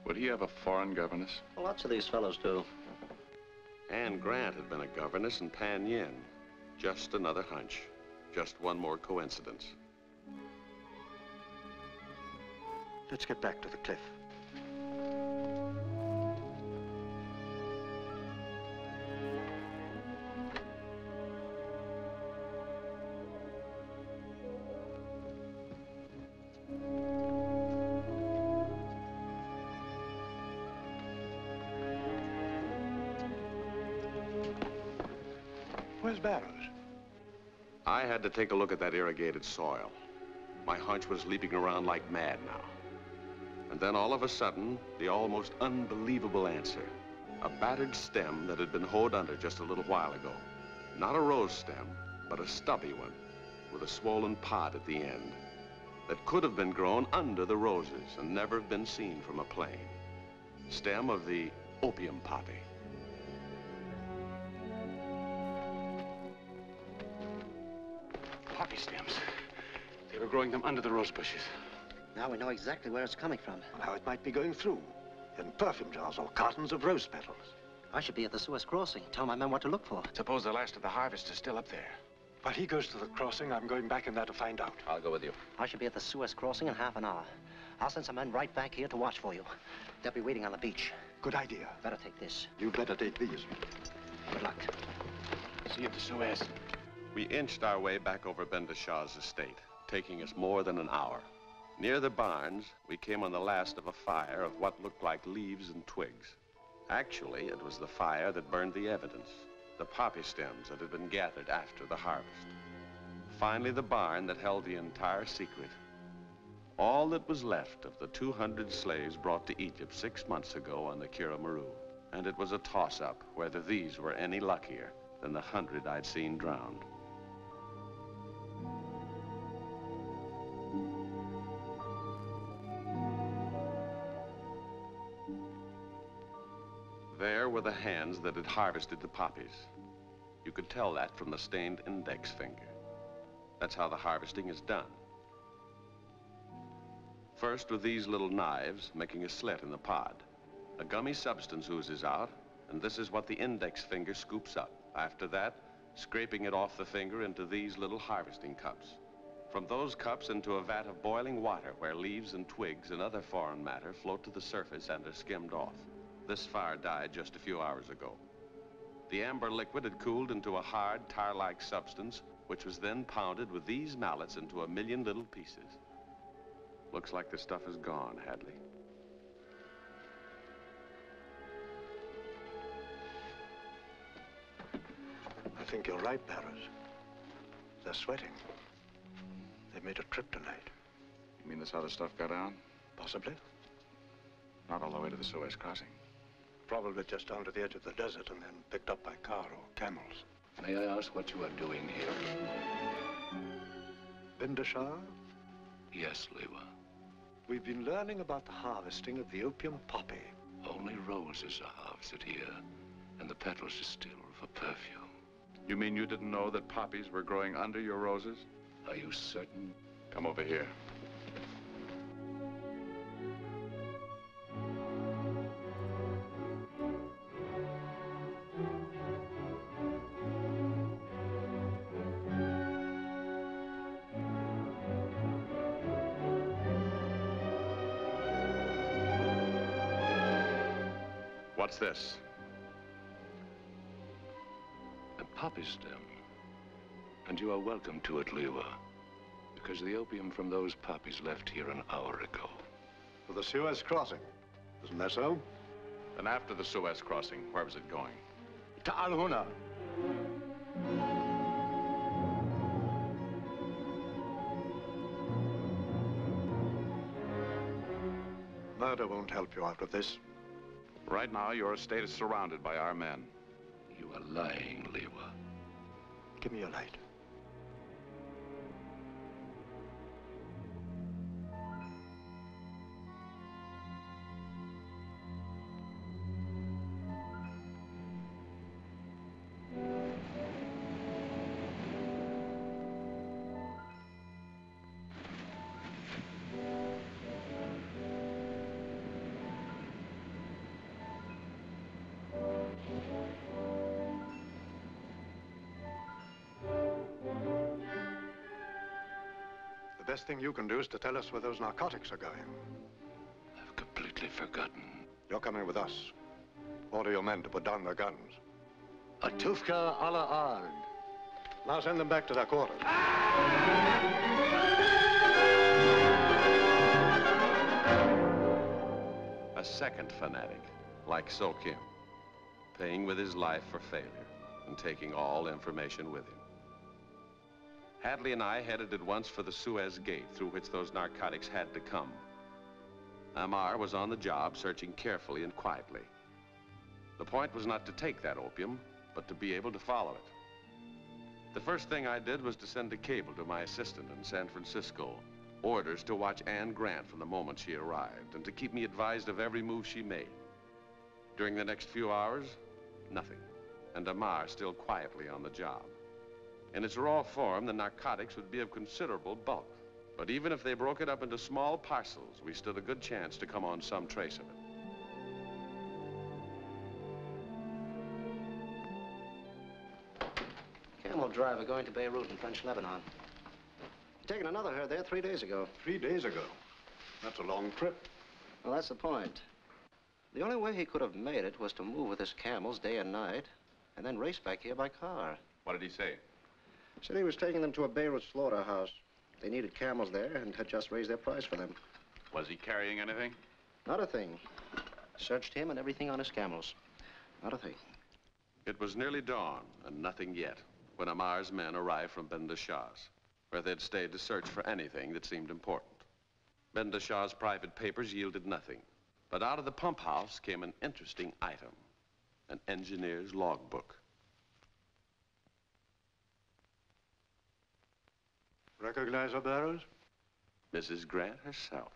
Would he have a foreign governess? Well, lots of these fellows do. Anne Grant had been a governess in Pan Yin. Just another hunch. Just one more coincidence. Let's get back to the cliff. Had to take a look at that irrigated soil. My hunch was leaping around like mad now. And then all of a sudden, the almost unbelievable answer. A battered stem that had been hoed under just a little while ago. Not a rose stem, but a stubby one with a swollen pod at the end that could have been grown under the roses and never been seen from a plane. Stem of the opium. Poppy growing them under the rose bushes. Now we know exactly where it's coming from. How it might be going through. In perfume jars or cartons of rose petals. I should be at the Suez Crossing. Tell my men what to look for. Suppose the last of the harvest is still up there. While he goes to the crossing, I'm going back in there to find out. I'll go with you. I should be at the Suez Crossing in half an hour. I'll send some men right back here to watch for you. They'll be waiting on the beach. Good idea. Better take this. You better take these. Good luck. See you at the Suez. We inched our way back over Binda Shah's estate, taking us more than an hour. Near the barns, we came on the last of a fire of what looked like leaves and twigs. Actually, it was the fire that burned the evidence, the poppy stems that had been gathered after the harvest. Finally, the barn that held the entire secret. All that was left of the 200 slaves brought to Egypt six months ago on the Kiramaru. And it was a toss-up whether these were any luckier than the hundred I'd seen drowned. Were the hands that had harvested the poppies. You could tell that from the stained index finger. That's how the harvesting is done. First with these little knives, making a slit in the pod. A gummy substance oozes out, and this is what the index finger scoops up. After that, scraping it off the finger into these little harvesting cups. From those cups into a vat of boiling water where leaves and twigs and other foreign matter float to the surface and are skimmed off. This fire died just a few hours ago. The amber liquid had cooled into a hard, tar-like substance, which was then pounded with these mallets into a million little pieces. Looks like the stuff is gone, Hadley. I think you're right, Barrows. They're sweating. They made a trip tonight. You mean this other stuff got out? Possibly. Not all the way to the Suez crossing. Probably just down to the edge of the desert and then picked up by car or camels. May I ask what you are doing here? Binda Shah, Yes, Lewa. we've been learning about the harvesting of the opium poppy. Only roses are harvested here, and the petals are still for perfume. You mean you didn't know that poppies were growing under your roses? Are you certain? Come over here. What's this? A poppy stem. And you are welcome to it, Lewa. Because the opium from those poppies left here an hour ago. For the Suez crossing. Isn't that so? Then after the Suez crossing, where was it going? To Al Huna. Murder won't help you out of this. Right now, your estate is surrounded by our men. You are lying, Lewa. Give me your light. Best thing you can do is to tell us where those narcotics are going. I've completely forgotten. You're coming with us. Order your men to put down their guns. Atufka ala ard. Now send them back to their quarters. A second fanatic, like Sokim, paying with his life for failure and taking all information with him. Hadley and I headed at once for the Suez Gate through which those narcotics had to come. Amar was on the job, searching carefully and quietly. The point was not to take that opium, but to be able to follow it. The first thing I did was to send a cable to my assistant in San Francisco. Orders to watch Anne Grant from the moment she arrived and to keep me advised of every move she made. During the next few hours, nothing. And Amar still quietly on the job. In its raw form, the narcotics would be of considerable bulk. But even if they broke it up into small parcels, we stood a good chance to come on some trace of it. Camel driver going to Beirut in French Lebanon. Taking another herd there three days ago. Three days ago? That's a long trip. Well, that's the point. The only way he could have made it was to move with his camels day and night, and then race back here by car. What did he say? Said he was taking them to a Beirut slaughterhouse. They needed camels there and had just raised their price for them. Was he carrying anything? Not a thing. Searched him and everything on his camels. Not a thing. It was nearly dawn, and nothing yet, when Amar's men arrived from Binda Shah's, where they'd stayed to search for anything that seemed important. Binda Shah's private papers yielded nothing, but out of the pump house came an interesting item. an engineer's logbook. Recognize her, Barrows? Mrs. Grant herself.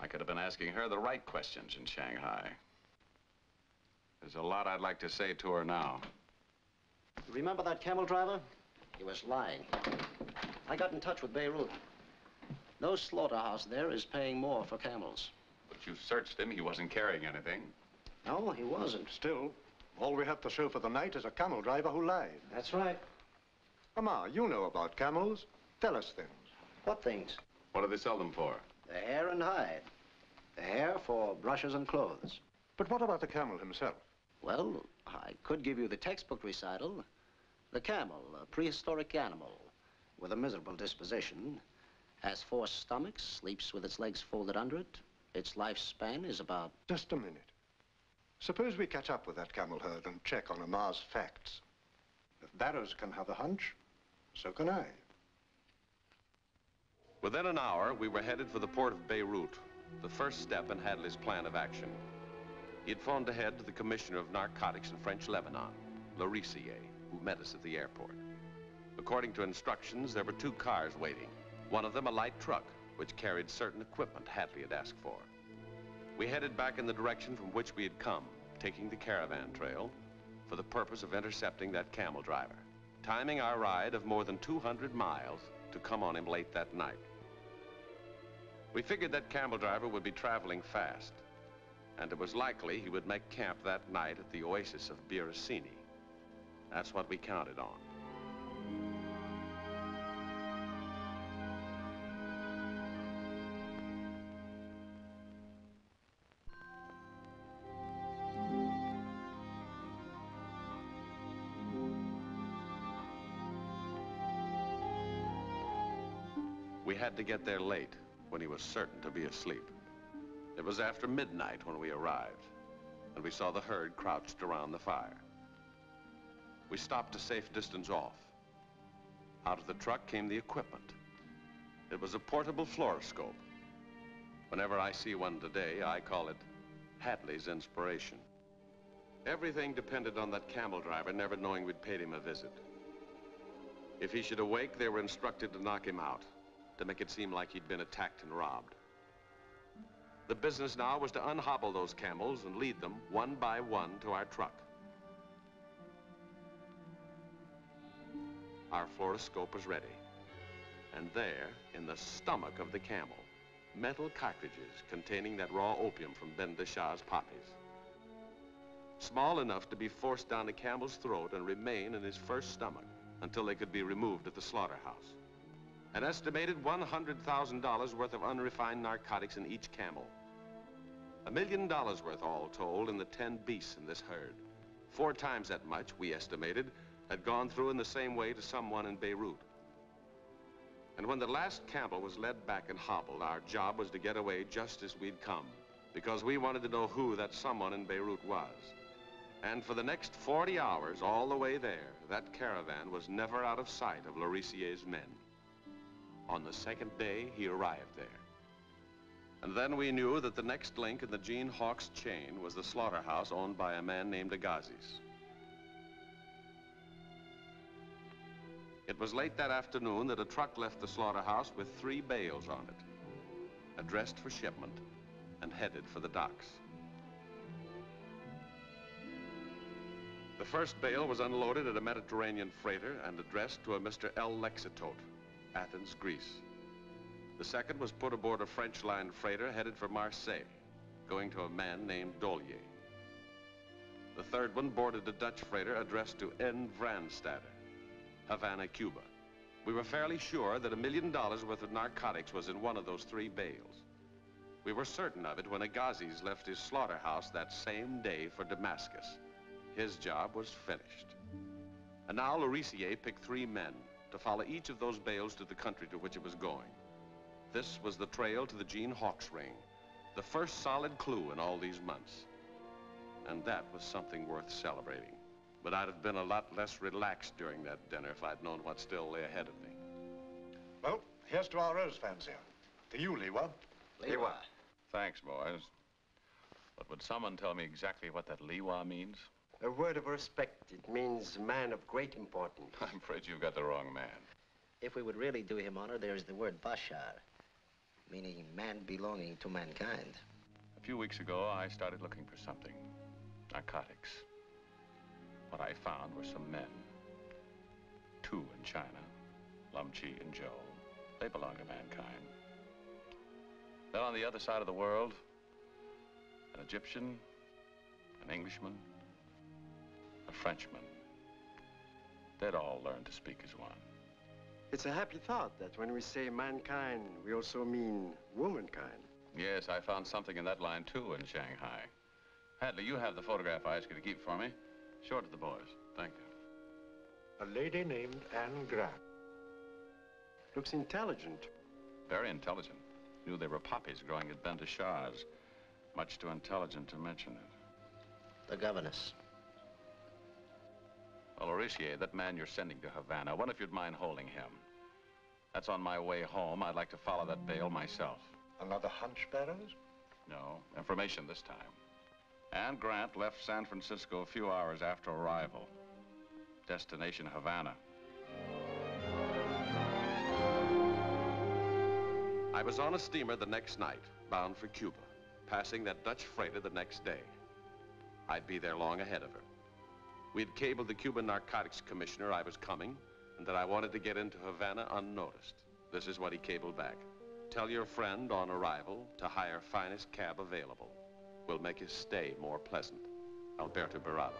I could have been asking her the right questions in Shanghai. There's a lot I'd like to say to her now. Remember that camel driver? He was lying. I got in touch with Beirut. No slaughterhouse there is paying more for camels. But you searched him. He wasn't carrying anything. No, he wasn't. Still, all we have to show for the night is a camel driver who lied. That's right. Mama, you know about camels. Tell us things. What things? What do they sell them for? The hair and hide. The hair for brushes and clothes. But what about the camel himself? Well, I could give you the textbook recital. The camel, a prehistoric animal with a miserable disposition, has four stomachs, sleeps with its legs folded under it. Its lifespan is about... Just a minute. Suppose we catch up with that camel herd and check on Amar's facts. If Barrows can have a hunch, so can I. Within an hour, we were headed for the port of Beirut, the first step in Hadley's plan of action. He had phoned ahead to the commissioner of narcotics in French Lebanon, Lorisier, who met us at the airport. According to instructions, there were two cars waiting. One of them a light truck, which carried certain equipment Hadley had asked for. We headed back in the direction from which we had come, taking the caravan trail, for the purpose of intercepting that camel driver, timing our ride of more than 200 miles to come on him late that night. We figured that camel driver would be traveling fast, and it was likely he would make camp that night at the oasis of Birasini. That's what we counted on. Had to get there late, when he was certain to be asleep. It was after midnight when we arrived, and we saw the herd crouched around the fire. We stopped a safe distance off. Out of the truck came the equipment. It was a portable fluoroscope. Whenever I see one today, I call it Hadley's inspiration. Everything depended on that camel driver never knowing we'd paid him a visit. If he should awake, they were instructed to knock him out, to make it seem like he'd been attacked and robbed. The business now was to unhobble those camels and lead them one by one to our truck. Our fluoroscope was ready. And there, in the stomach of the camel, metal cartridges containing that raw opium from Ben Shah's poppies. Small enough to be forced down the camel's throat and remain in his first stomach until they could be removed at the slaughterhouse. An estimated $100,000 worth of unrefined narcotics in each camel. A million dollars worth all told in the 10 beasts in this herd. Four times that much, we estimated, had gone through in the same way to someone in Beirut. And when the last camel was led back and hobbled, our job was to get away just as we'd come, because we wanted to know who that someone in Beirut was. And for the next 40 hours, all the way there, that caravan was never out of sight of Lorisier's men. On the second day, he arrived there. And then we knew that the next link in the Gene Hawks chain was the slaughterhouse owned by a man named Agassiz. It was late that afternoon that a truck left the slaughterhouse with three bales on it, addressed for shipment and headed for the docks. The first bale was unloaded at a Mediterranean freighter and addressed to a Mr. L. Lexitote, Athens, Greece. The second was put aboard a French-line freighter headed for Marseille, going to a man named Dollier. The third one boarded a Dutch freighter addressed to N. Vrandstatter, Havana, Cuba. We were fairly sure that a million dollars worth of narcotics was in one of those three bales. We were certain of it when Agassiz left his slaughterhouse that same day for Damascus. His job was finished. And now Lorisier picked three men to follow each of those bales to the country to which it was going. This was the trail to the Gene Hawks ring, the first solid clue in all these months. And that was something worth celebrating. But I'd have been a lot less relaxed during that dinner if I'd known what still lay ahead of me. Well, here's to our rose fancier. To you, Lewa. Lewa. Thanks, boys. But would someone tell me exactly what that Liwa means? A word of respect. It means man of great importance. I'm afraid you've got the wrong man. If we would really do him honor, there's the word Bashar, meaning man belonging to mankind. A few weeks ago, I started looking for something. Narcotics. What I found were some men. Two in China, Lum Chi and Joe. They belong to mankind. Then on the other side of the world, an Egyptian, an Englishman, a Frenchman. They'd all learn to speak as one. It's a happy thought that when we say mankind, we also mean womankind. Yes, I found something in that line, too, in Shanghai. Hadley, you have the photograph I asked you to keep for me. Show it to the boys. Thank you. A lady named Anne Grant. Looks intelligent. Very intelligent. Knew there were poppies growing at Ben Shah's. Much too intelligent to mention it. The governess. Well, that man you're sending to Havana, what if you'd mind holding him? That's on my way home. I'd like to follow that bale myself. Another hunch, Barrows? No, information this time. Anne Grant left San Francisco a few hours after arrival. Destination Havana. I was on a steamer the next night, bound for Cuba, passing that Dutch freighter the next day. I'd be there long ahead of her. We'd cabled the Cuban Narcotics Commissioner I was coming and that I wanted to get into Havana unnoticed. This is what he cabled back. Tell your friend on arrival to hire finest cab available. Will make his stay more pleasant. Alberto Berardo.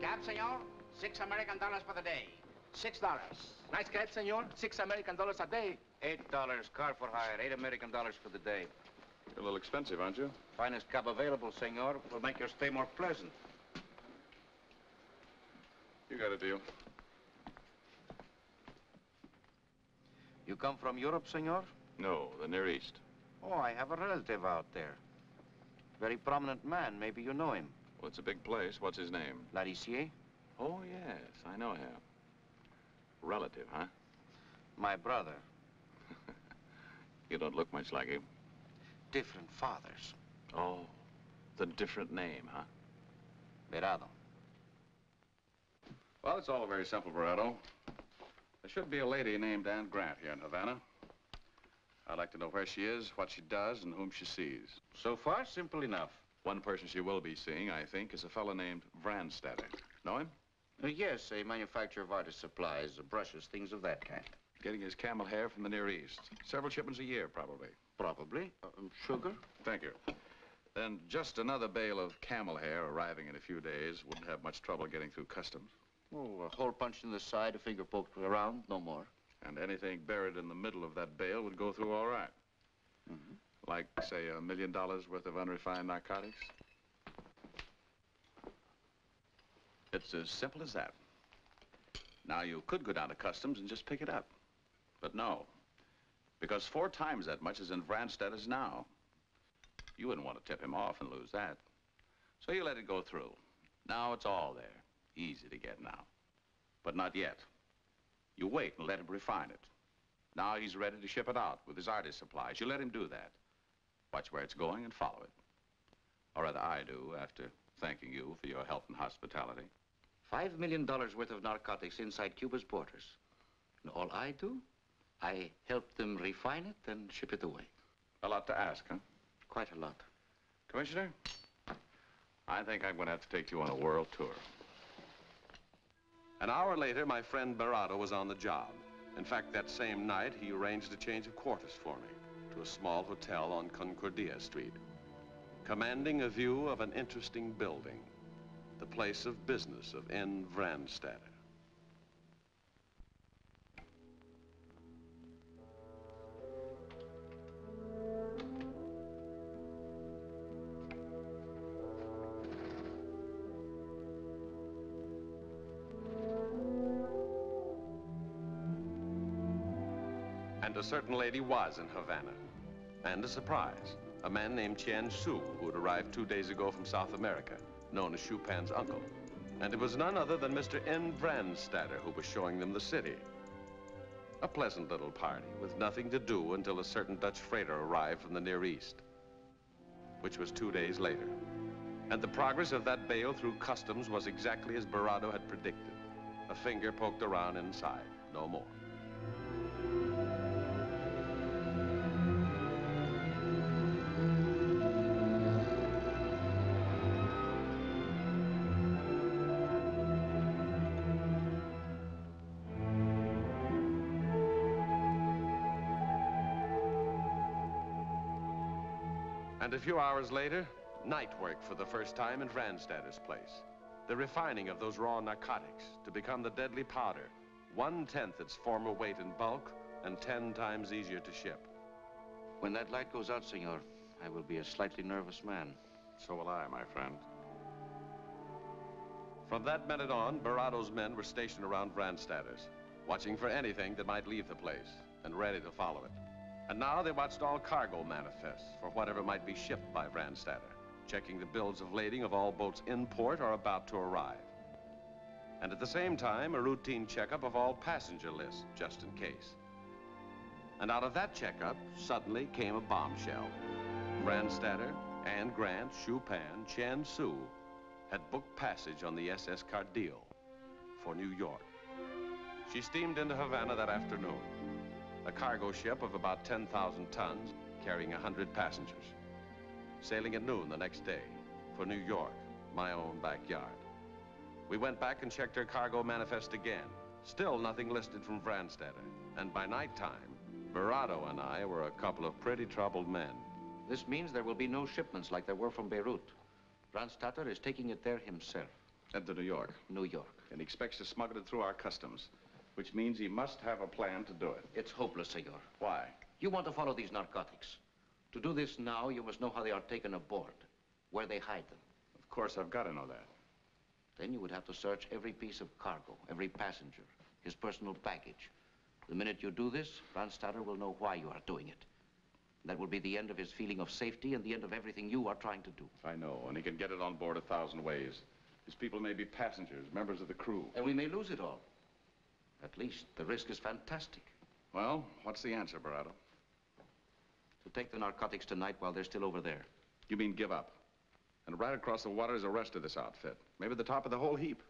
Cab, senor. Six American dollars for the day. Six dollars. Nice cab, senor. Six American dollars a day. Eight dollars, car for hire. Eight American dollars for the day. A little expensive, aren't you? Finest cab available, senor. Will make your stay more pleasant. You got a deal. You come from Europe, senor? No, the Near East. Oh, I have a relative out there. Very prominent man. Maybe you know him. Well, it's a big place. What's his name? Larissier? Oh, yes, I know him. Relative, huh? My brother. You don't look much like him. Different fathers. Oh, the different name, huh? Berardo. Well, it's all very simple, Berardo. There should be a lady named Anne Grant here in Havana. I'd like to know where she is, what she does, and whom she sees. So far, simple enough. One person she will be seeing, I think, is a fellow named Vrandstatter. Know him? Uh, yes, a manufacturer of artist supplies, brushes, things of that kind. Getting his camel hair from the Near East. Several shipments a year, probably. Probably. Uh, um, sugar? Thank you. Then just another bale of camel hair arriving in a few days wouldn't have much trouble getting through customs. Oh, a hole punched in the side, a finger poked around, no more. And anything buried in the middle of that bale would go through all right. Mm-hmm. Like, say, a million dollars worth of unrefined narcotics? It's as simple as that. Now, you could go down to customs and just pick it up. But no. Because four times that much is in Vrandstatter's now. You wouldn't want to tip him off and lose that. So you let it go through. Now it's all there. Easy to get now. But not yet. You wait and let him refine it. Now he's ready to ship it out with his artist supplies. You let him do that. Watch where it's going and follow it. Or rather, I do, after thanking you for your help and hospitality. Five million dollars worth of narcotics inside Cuba's borders. And all I do, I help them refine it and ship it away. A lot to ask, huh? Quite a lot. Commissioner, I think I'm going to have to take you on a world tour. An hour later, my friend Berardo was on the job. In fact, that same night, he arranged a change of quarters for me to a small hotel on Concordia Street, commanding a view of an interesting building, the place of business of N. Vrandstatter. Certain lady was in Havana. And a surprise. A man named Tian Su, who had arrived two days ago from South America, known as Chupin's uncle. And it was none other than Mr. N. Vrandstatter who was showing them the city. A pleasant little party with nothing to do until a certain Dutch freighter arrived from the Near East, which was two days later. And the progress of that bale through customs was exactly as Barado had predicted. A finger poked around inside, no more. Few hours later, night work for the first time in Vrandstatter's place. The refining of those raw narcotics to become the deadly powder, one-tenth its former weight in bulk and ten times easier to ship. When that light goes out, senor, I will be a slightly nervous man. So will I, my friend. From that minute on, Barado's men were stationed around Vrandstatter's, watching for anything that might leave the place and ready to follow it. And now they watched all cargo manifests for whatever might be shipped by Vrandstatter, checking the bills of lading of all boats in port or about to arrive. And at the same time, a routine checkup of all passenger lists, just in case. And out of that checkup, suddenly came a bombshell. Vrandstatter, Anne Grant, Chupan, Chen Su had booked passage on the SS Cardillo for New York. She steamed into Havana that afternoon a cargo ship of about 10,000 tons carrying 100 passengers. Sailing at noon the next day for New York, my own backyard. We went back and checked her cargo manifest again. Still nothing listed from Vrandstatter. And by nighttime, Barado and I were a couple of pretty troubled men. This means there will be no shipments like there were from Beirut. Vrandstatter is taking it there himself. And to New York. New York. And he expects to smuggle it through our customs which means he must have a plan to do it. It's hopeless, senor. Why? You want to follow these narcotics. To do this now, you must know how they are taken aboard, where they hide them. Of course, I've got to know that. Then you would have to search every piece of cargo, every passenger, his personal baggage. The minute you do this, Vrandstatter will know why you are doing it. That will be the end of his feeling of safety and the end of everything you are trying to do. I know, and he can get it on board a thousand ways. His people may be passengers, members of the crew. And we may lose it all. At least the risk is fantastic. Well, what's the answer, Barado? To take the narcotics tonight while they're still over there. You mean give up? And right across the water is the rest of this outfit. Maybe the top of the whole heap.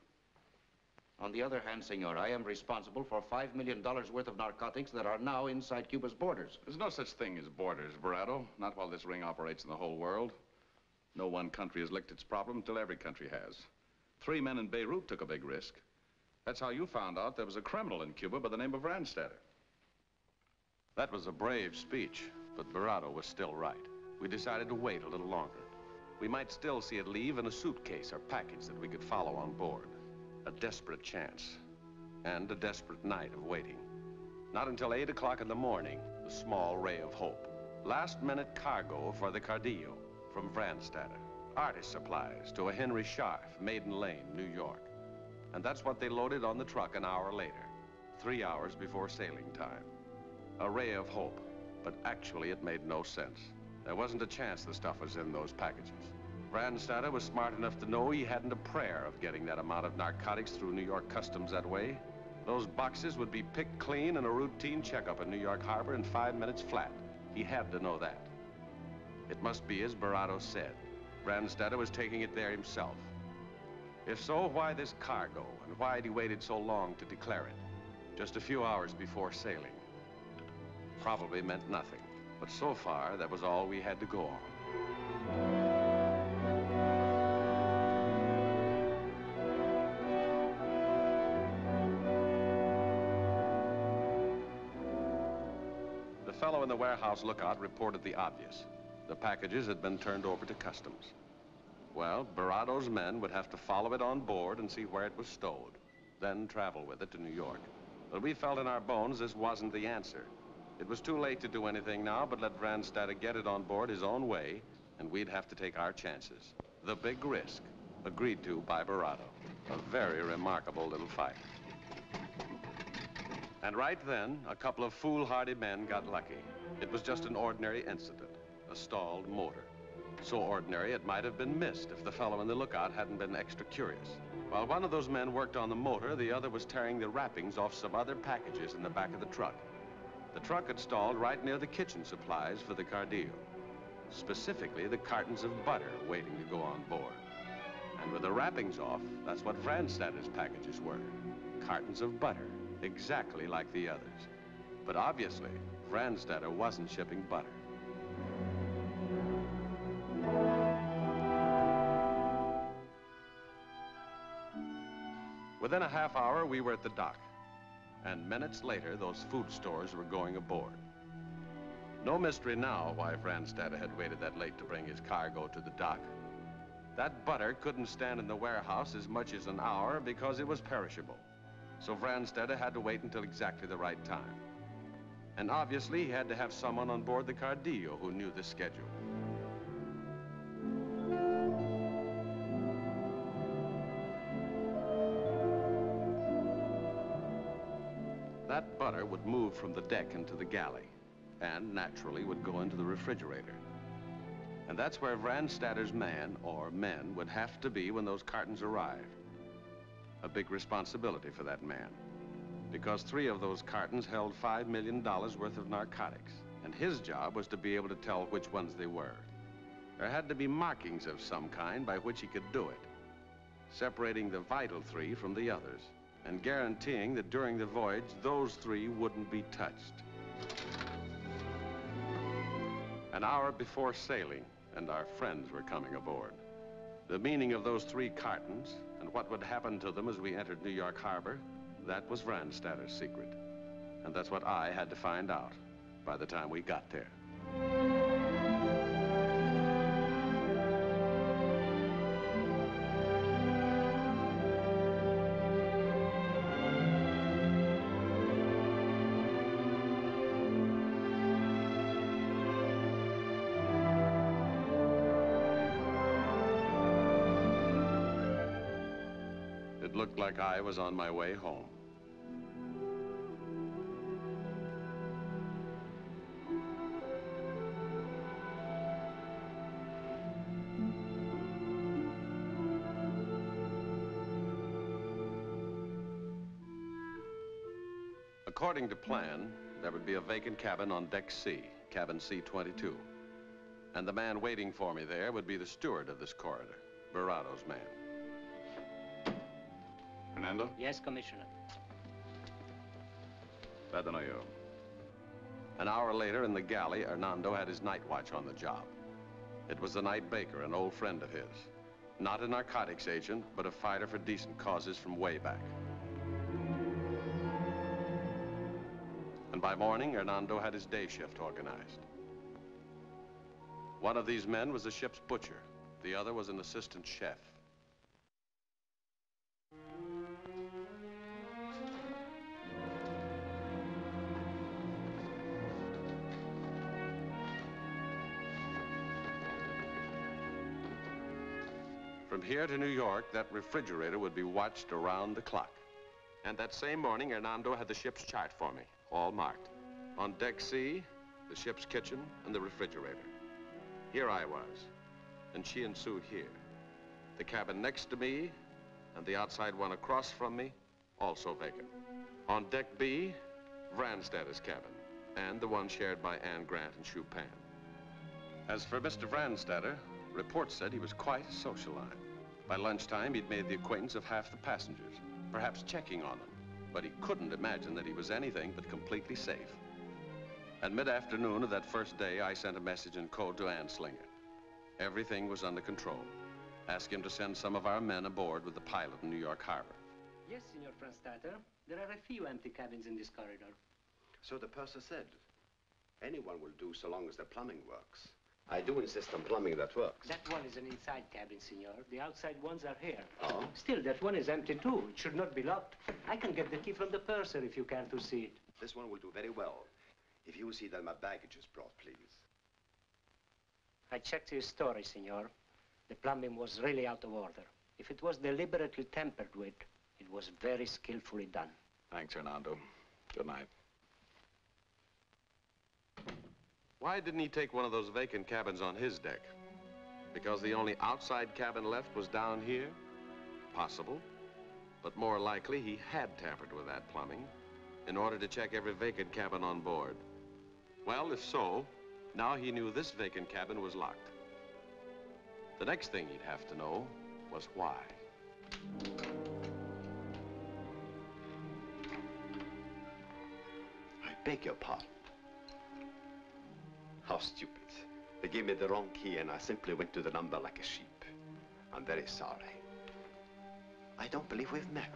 On the other hand, senor, I am responsible for $5 million worth of narcotics that are now inside Cuba's borders. There's no such thing as borders, Barado. Not while this ring operates in the whole world. No one country has licked its problem until every country has. Three men in Beirut took a big risk. That's how you found out there was a criminal in Cuba by the name of Vrandstatter. That was a brave speech, but Barado was still right. We decided to wait a little longer. We might still see it leave in a suitcase or package that we could follow on board. A desperate chance. And a desperate night of waiting. Not until 8 o'clock in the morning, the small ray of hope. Last minute cargo for the Cardillo from Vrandstatter. Artist supplies to a Henry Scharf, Maiden Lane, New York. And that's what they loaded on the truck an hour later, three hours before sailing time. A ray of hope, but actually it made no sense. There wasn't a chance the stuff was in those packages. Vrandstatter was smart enough to know he hadn't a prayer of getting that amount of narcotics through New York customs that way. Those boxes would be picked clean in a routine checkup in New York Harbor in five minutes flat. He had to know that. It must be as Barado said. Vrandstatter was taking it there himself. If so, why this cargo, and why had he waited so long to declare it? Just a few hours before sailing. Probably meant nothing, but so far, that was all we had to go on. The fellow in the warehouse lookout reported the obvious. The packages had been turned over to customs. Well, Barado's men would have to follow it on board and see where it was stowed, then travel with it to New York. But we felt in our bones this wasn't the answer. It was too late to do anything now, but let Vrandstatter get it on board his own way, and we'd have to take our chances. The big risk, agreed to by Barado. A very remarkable little fight. And right then, a couple of foolhardy men got lucky. It was just an ordinary incident, a stalled motor. So ordinary it might have been missed if the fellow in the lookout hadn't been extra curious. While one of those men worked on the motor, the other was tearing the wrappings off some other packages in the back of the truck. The truck had stalled right near the kitchen supplies for the Cardillo. Specifically, the cartons of butter waiting to go on board. And with the wrappings off, that's what Vrandstatter's packages were. Cartons of butter, exactly like the others. But obviously, Vrandstatter wasn't shipping butter. Within a half hour, we were at the dock. And minutes later, those food stores were going aboard. No mystery now why Vrandstatter had waited that late to bring his cargo to the dock. That butter couldn't stand in the warehouse as much as an hour because it was perishable. So Vrandstatter had to wait until exactly the right time. And obviously, he had to have someone on board the Cardillo who knew the schedule. That butter would move from the deck into the galley, and naturally would go into the refrigerator. And that's where Vrandstatter's man, or men, would have to be when those cartons arrived. A big responsibility for that man. Because three of those cartons held $5 million worth of narcotics. And his job was to be able to tell which ones they were. There had to be markings of some kind by which he could do it. Separating the vital three from the others. And guaranteeing that during the voyage, those three wouldn't be touched. An hour before sailing, and our friends were coming aboard. The meaning of those three cartons and what would happen to them as we entered New York Harbor, that was Vrandstatter's secret. And that's what I had to find out by the time we got there. Looked like I was on my way home. According to plan, there would be a vacant cabin on deck C, cabin C-22. And the man waiting for me there would be the steward of this corridor, Barado's man. Hernando? Yes, Commissioner. Glad to know you. An hour later, in the galley, Hernando had his night watch on the job. It was the night baker, an old friend of his. Not a narcotics agent, but a fighter for decent causes from way back. And by morning, Hernando had his day shift organized. One of these men was the ship's butcher. The other was an assistant chef. Here to New York, that refrigerator would be watched around the clock. And that same morning, Hernando had the ship's chart for me, all marked. On deck C, the ship's kitchen and the refrigerator. Here I was, and she and Sue here. The cabin next to me and the outside one across from me, also vacant. On deck B, Vrandstatter's cabin, and the one shared by Ann Grant and Chupan. As for Mr. Vrandstatter, reports said he was quite socialite. By lunchtime, he'd made the acquaintance of half the passengers, perhaps checking on them, but he couldn't imagine that he was anything but completely safe. At mid-afternoon of that first day, I sent a message in code to Anslinger. Everything was under control. Ask him to send some of our men aboard with the pilot in New York Harbor. Yes, Signor Vrandstatter. There are a few empty cabins in this corridor. So the purser said. Anyone will do so long as the plumbing works. I do insist on plumbing that works. That one is an inside cabin, Senor. The outside ones are here. Oh? Still, that one is empty too. It should not be locked. I can get the key from the purser if you care to see it. This one will do very well. If you see that my baggage is brought, please. I checked his story, Senor. The plumbing was really out of order. If it was deliberately tampered with, it was very skillfully done. Thanks, Hernando. Good night. Why didn't he take one of those vacant cabins on his deck? Because the only outside cabin left was down here? Possible. But more likely, he had tampered with that plumbing in order to check every vacant cabin on board. Well, if so, now he knew this vacant cabin was locked. The next thing he'd have to know was why. I beg your pardon. How stupid. They gave me the wrong key and I simply went to the number like a sheep. I'm very sorry. I don't believe we've met.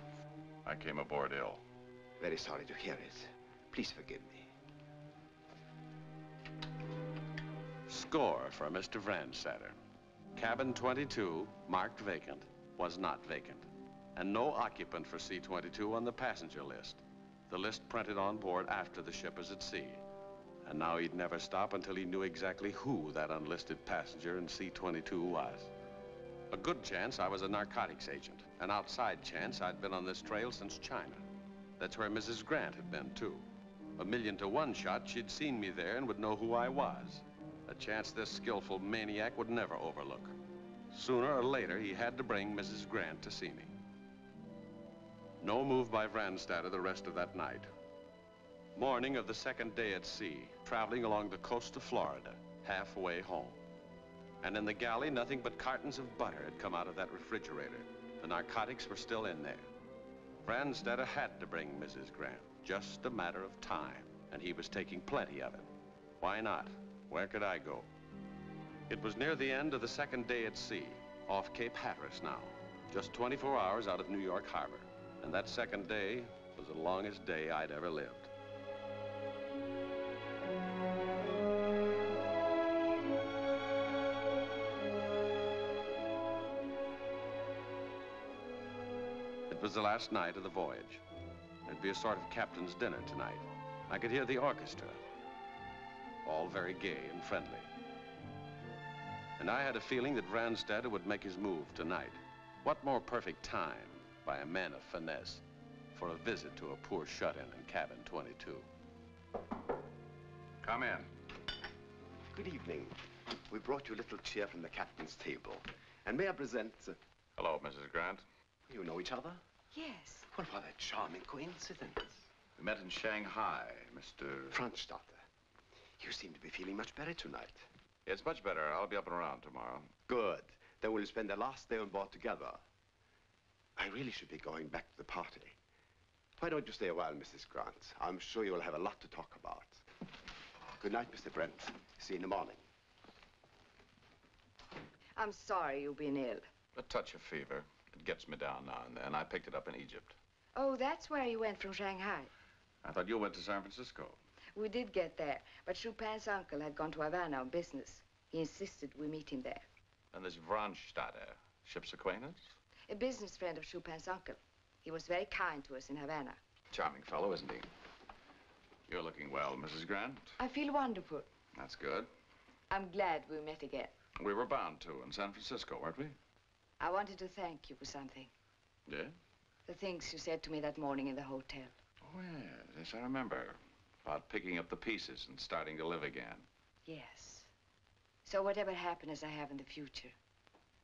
I came aboard ill. Very sorry to hear it. Please forgive me. Score for Mr. Vrandstatter. Cabin 22, marked vacant, was not vacant. And no occupant for C-22 on the passenger list. The list printed on board after the ship is at sea. And now he'd never stop until he knew exactly who that unlisted passenger in C-22 was. A good chance I was a narcotics agent. An outside chance I'd been on this trail since China. That's where Mrs. Grant had been, too. A million to one shot she'd seen me there and would know who I was. A chance this skillful maniac would never overlook. Sooner or later, he had to bring Mrs. Grant to see me. No move by Vrandstatter the rest of that night. Morning of the second day at sea, traveling along the coast of Florida, halfway home. And in the galley, nothing but cartons of butter had come out of that refrigerator. The narcotics were still in there. Vrandstatter had to bring Mrs. Grant. Just a matter of time. And he was taking plenty of it. Why not? Where could I go? It was near the end of the second day at sea, off Cape Hatteras now. Just 24 hours out of New York Harbor. And that second day was the longest day I'd ever lived. It was the last night of the voyage. There'd be a sort of captain's dinner tonight. I could hear the orchestra. All very gay and friendly. And I had a feeling that Vrandstatter would make his move tonight. What more perfect time, by a man of finesse, for a visit to a poor shut-in in cabin 22. Come in. Good evening. We brought you a little chair from the captain's table. And may I present... Uh, Hello, Mrs. Grant. You know each other? Yes. Well, what a charming coincidence. We met in Shanghai, Mr... Vrandstatter. You seem to be feeling much better tonight. It's much better. I'll be up and around tomorrow. Good. Then we'll spend the last day on board together. I really should be going back to the party. Why don't you stay a while, Mrs. Grant? I'm sure you'll have a lot to talk about. Good night, Mr. Brent. See you in the morning. I'm sorry you've been ill. A touch of fever. It gets me down now and then. I picked it up in Egypt. Oh, that's where you went from Shanghai. I thought you went to San Francisco. We did get there, but Chupan's uncle had gone to Havana on business. He insisted we meet him there. And this Vrandstatter, uh, ship's acquaintance? A business friend of Chupan's uncle. He was very kind to us in Havana. Charming fellow, isn't he? You're looking well, Mrs. Grant. I feel wonderful. That's good. I'm glad we met again. We were bound to in San Francisco, weren't we? I wanted to thank you for something. Yeah? The things you said to me that morning in the hotel. Oh, yes, yes, I remember. About picking up the pieces and starting to live again. Yes. So whatever happiness I have in the future,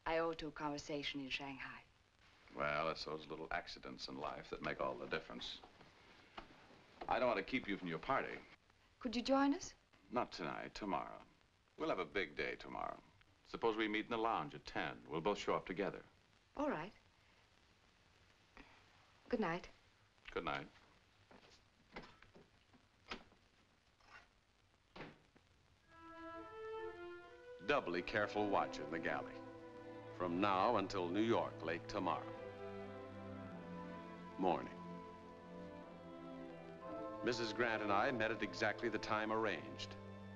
I owe to a conversation in Shanghai. Well, it's those little accidents in life that make all the difference. I don't want to keep you from your party. Could you join us? Not tonight, tomorrow. We'll have a big day tomorrow. Suppose we meet in the lounge at 10. We'll both show up together. All right. Good night. Good night. Doubly careful watch in the galley. From now until New York late tomorrow. Morning. Mrs. Grant and I met at exactly the time arranged.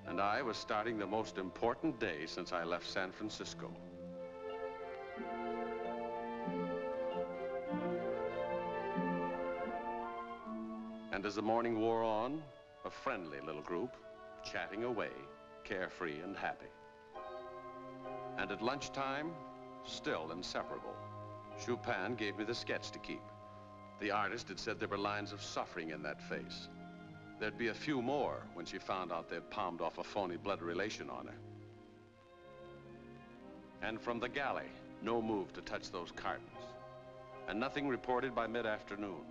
And I was starting the most important day since I left San Francisco. And as the morning wore on, a friendly little group, chatting away, carefree and happy. And at lunchtime, still inseparable. Chupan gave me the sketch to keep. The artist had said there were lines of suffering in that face. There'd be a few more when she found out they'd palmed off a phony blood relation on her. And from the galley, no move to touch those cartons. And nothing reported by mid-afternoon,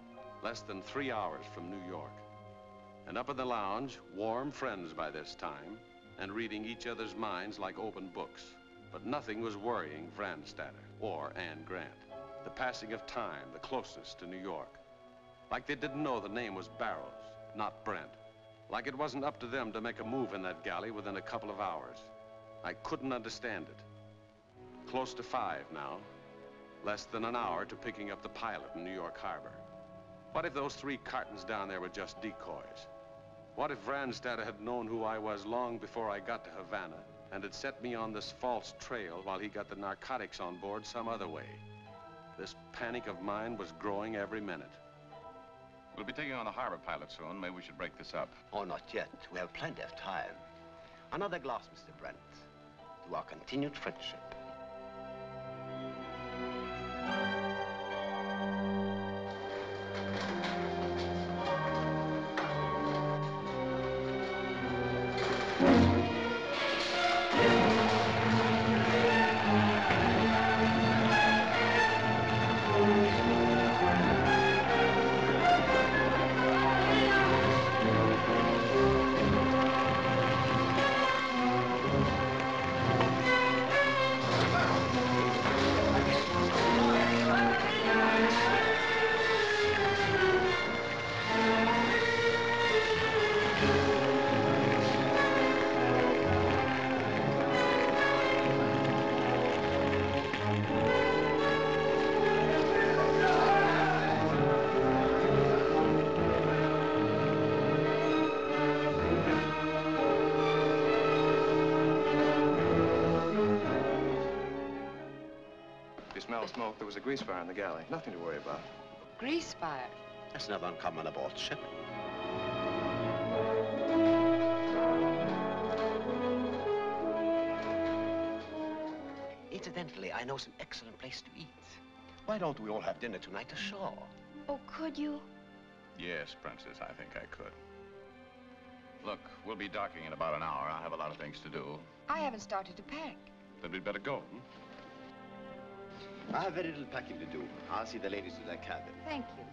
less than three hours from New York. And up in the lounge, warm friends by this time, and reading each other's minds like open books. But nothing was worrying Vrandstatter or Anne Grant. The passing of time, the closeness to New York. Like they didn't know the name was Barrows, not Brent. Like it wasn't up to them to make a move in that galley within a couple of hours. I couldn't understand it. Close to five now. Less than an hour to picking up the pilot in New York Harbor. What if those three cartons down there were just decoys? What if Vrandstatter had known who I was long before I got to Havana and had set me on this false trail while he got the narcotics on board some other way? This panic of mine was growing every minute. We'll be taking on the harbor pilot soon. Maybe we should break this up. Oh, not yet. We have plenty of time. Another glass, Mr. Brent, to our continued friendship. Was a grease fire in the galley. Nothing to worry about. Grease fire. That's not uncommon aboard ship. Incidentally, I know some excellent place to eat. Why don't we all have dinner tonight ashore? Oh, could you? Yes, Princess, I think I could. Look, we'll be docking in about an hour. I have a lot of things to do. I haven't started to pack. Then we'd better go. hmm? I have very little packing to do. I'll see the ladies to their cabin. Thank you.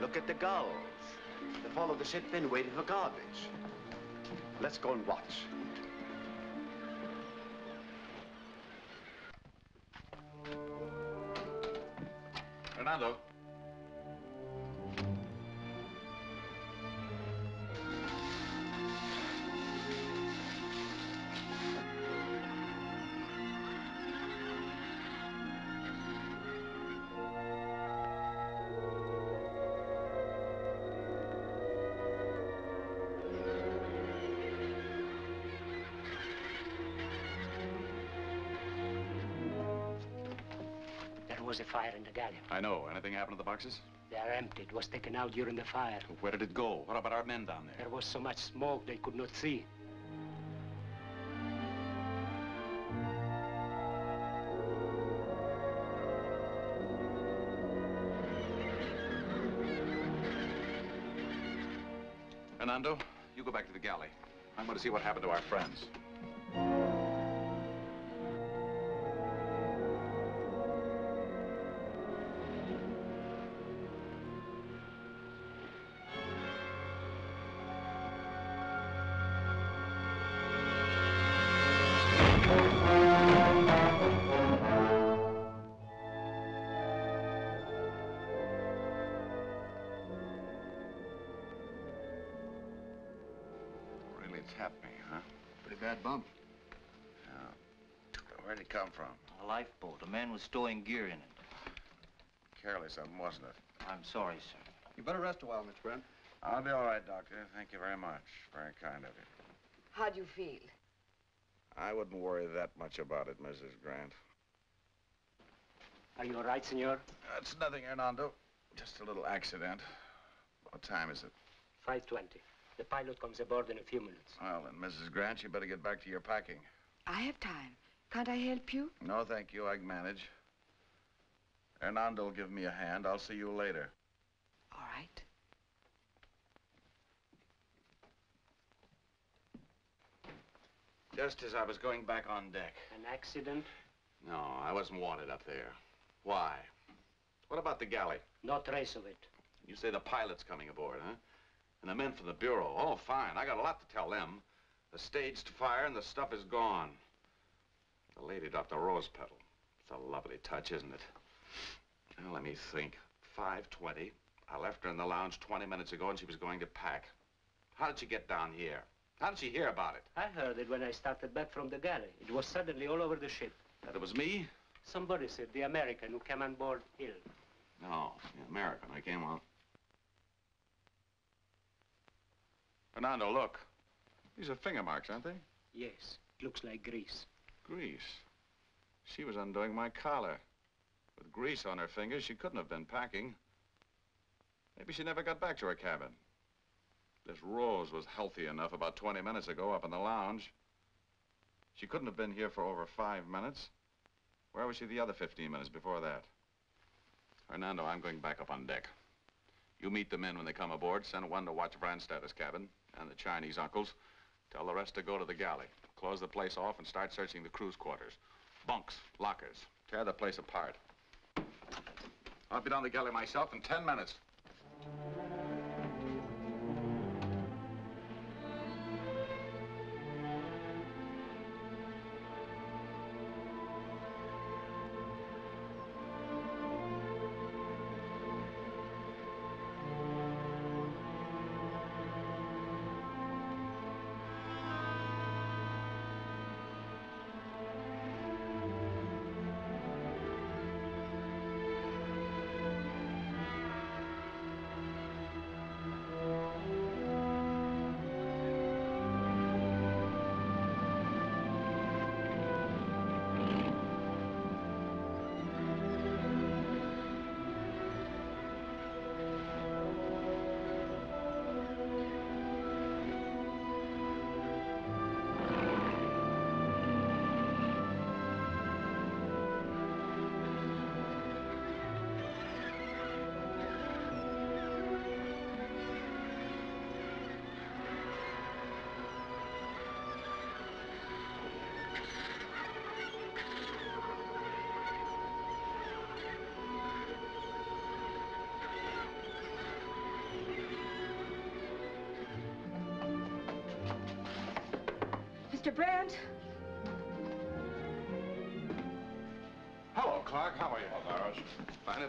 Look at the gulls. They follow the ship in waiting for garbage. Let's go and watch. Hernando. I know. Anything happened to the boxes? They are empty. It was taken out during the fire. Where did it go? What about our men down there? There was so much smoke they could not see. Hernando, you go back to the galley. I'm going to see what happened to our friends. Lifeboat. Was stowing gear in it. Careless of him, wasn't it? I'm sorry, sir. You better rest a while, Mr. Brent. I'll be all right, Doctor. Thank you very much. Very kind of you. How do you feel? I wouldn't worry that much about it, Mrs. Grant. Are you all right, senor? It's nothing, Hernando. Just a little accident. What time is it? 5.20. The pilot comes aboard in a few minutes. Well, then, Mrs. Grant, you better get back to your packing. I have time. Can't I help you? No, thank you. I can manage. Hernando will give me a hand. I'll see you later. All right. Just as I was going back on deck. An accident? No, I wasn't wanted up there. Why? What about the galley? No trace of it. You say the pilot's coming aboard, huh? And the men from the Bureau. Oh, fine. I got a lot to tell them. The staged fire and the stuff is gone. The lady dropped a rose petal. It's a lovely touch, isn't it? Now, let me think. 5.20. I left her in the lounge 20 minutes ago and she was going to pack. How did she get down here? How did she hear about it? I heard it when I started back from the galley. It was suddenly all over the ship. That it was me? Somebody said the American who came on board ill. No, the American. I came on. Hernando, look. These are finger marks, aren't they? Yes, it looks like grease. Grease. She was undoing my collar. With grease on her fingers, she couldn't have been packing. Maybe she never got back to her cabin. This Rose was healthy enough about 20 minutes ago up in the lounge. She couldn't have been here for over five minutes. Where was she the other 15 minutes before that? Hernando, I'm going back up on deck. You meet the men when they come aboard. Send one to watch Vrandstatter's cabin and the Chinese uncles. Tell the rest to go to the galley. Close the place off and start searching the crew's quarters. Bunks, lockers. Tear the place apart. I'll be down the galley myself in 10 minutes.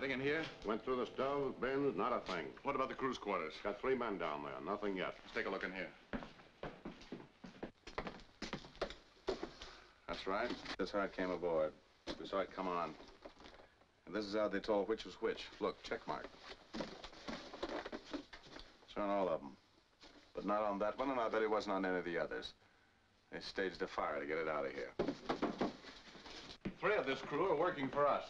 Find anything in here? Went through the stove, bins, not a thing. What about the crew's quarters? Got three men down there, nothing yet. Let's take a look in here. That's right. That's how it came aboard. We saw it come on. And this is how they told which was which. Look, check mark. It's on all of them. But not on that one, and I bet it wasn't on any of the others. They staged a fire to get it out of here. Three of this crew are working for us.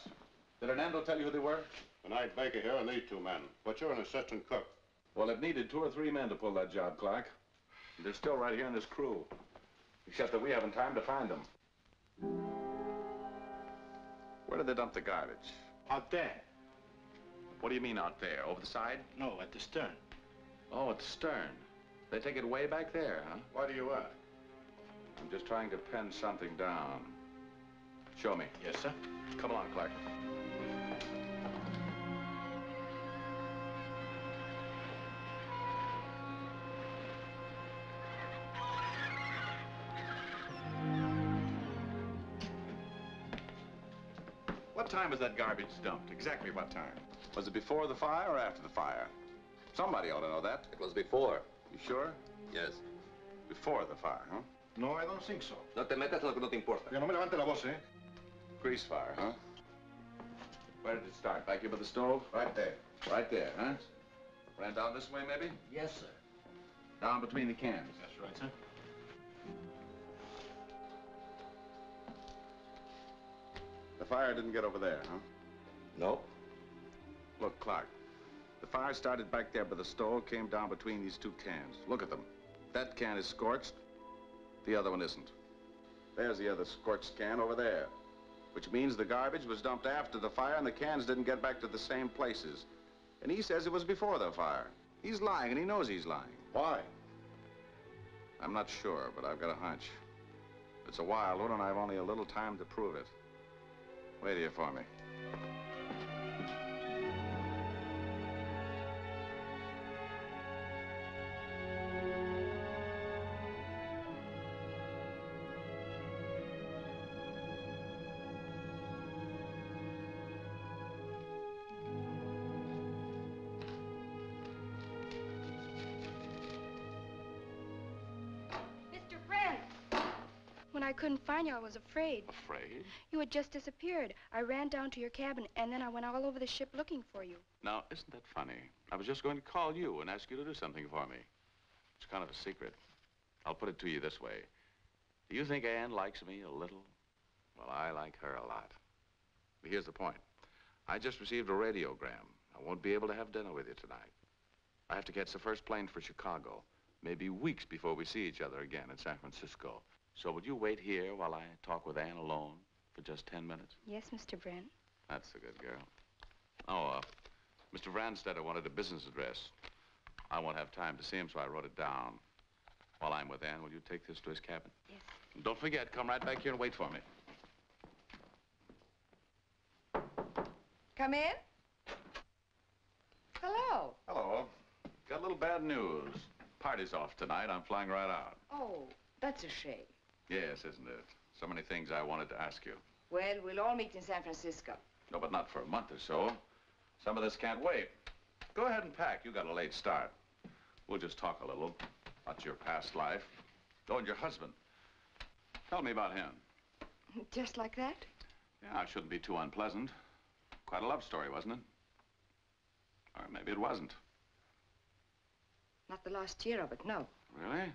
Did Hernando tell you who they were? The night baker here and these two men. But you're an assistant cook. Well, it needed two or three men to pull that job, Clark. They're still right here in this crew. Except that we haven't time to find them. Where did they dump the garbage? Out there. What do you mean out there? Over the side? No, at the stern. Oh, at the stern. They take it way back there, huh? Why do you ask? I'm just trying to pen something down. Show me. Yes, sir. Come along, Clark. What time was that garbage dumped? Exactly what time? Was it before the fire or after the fire? Somebody ought to know that. It was before. You sure? Yes. Before the fire, huh? No, I don't think so. No te metas en lo que no te importa. Ya no me levante la voz, eh? Grease fire, huh? Where did it start? Back here by the stove? Right there. Right there, huh? Ran down this way, maybe? Yes, sir. Down between the cans. That's right, sir. Fire didn't get over there, huh? No. Look, Clark. The fire started back there by the stove, came down between these two cans. Look at them. That can is scorched. The other one isn't. There's the other scorched can over there. Which means the garbage was dumped after the fire and the cans didn't get back to the same places. And he says it was before the fire. He's lying, and he knows he's lying. Why? I'm not sure, but I've got a hunch. It's a wild one, and I've only a little time to prove it. Wait here for me. Couldn't find you, I was afraid. Afraid? You had just disappeared. I ran down to your cabin, and then I went all over the ship looking for you. Now, isn't that funny? I was just going to call you and ask you to do something for me. It's kind of a secret. I'll put it to you this way. Do you think Anne likes me a little? Well, I like her a lot. But here's the point. I just received a radiogram. I won't be able to have dinner with you tonight. I have to catch the first plane for Chicago. Maybe weeks before we see each other again in San Francisco. So would you wait here while I talk with Anne alone for just 10 minutes? Yes, Mr. Brent. That's a good girl. Oh, uh, Mr. Vrandstatter wanted a business address. I won't have time to see him, so I wrote it down. While I'm with Ann, will you take this to his cabin? Yes. And don't forget, come right back here and wait for me. Come in. Hello. Hello. Got a little bad news. Party's off tonight. I'm flying right out. Oh, that's a shame. Yes, isn't it? So many things I wanted to ask you. Well, we'll all meet in San Francisco. No, but not for a month or so. Some of this can't wait. Go ahead and pack. You got a late start. We'll just talk a little about your past life. Oh, and your husband. Tell me about him. Just like that? Yeah, it shouldn't be too unpleasant. Quite a love story, wasn't it? Or maybe it wasn't. Not the last year of it, no. Really?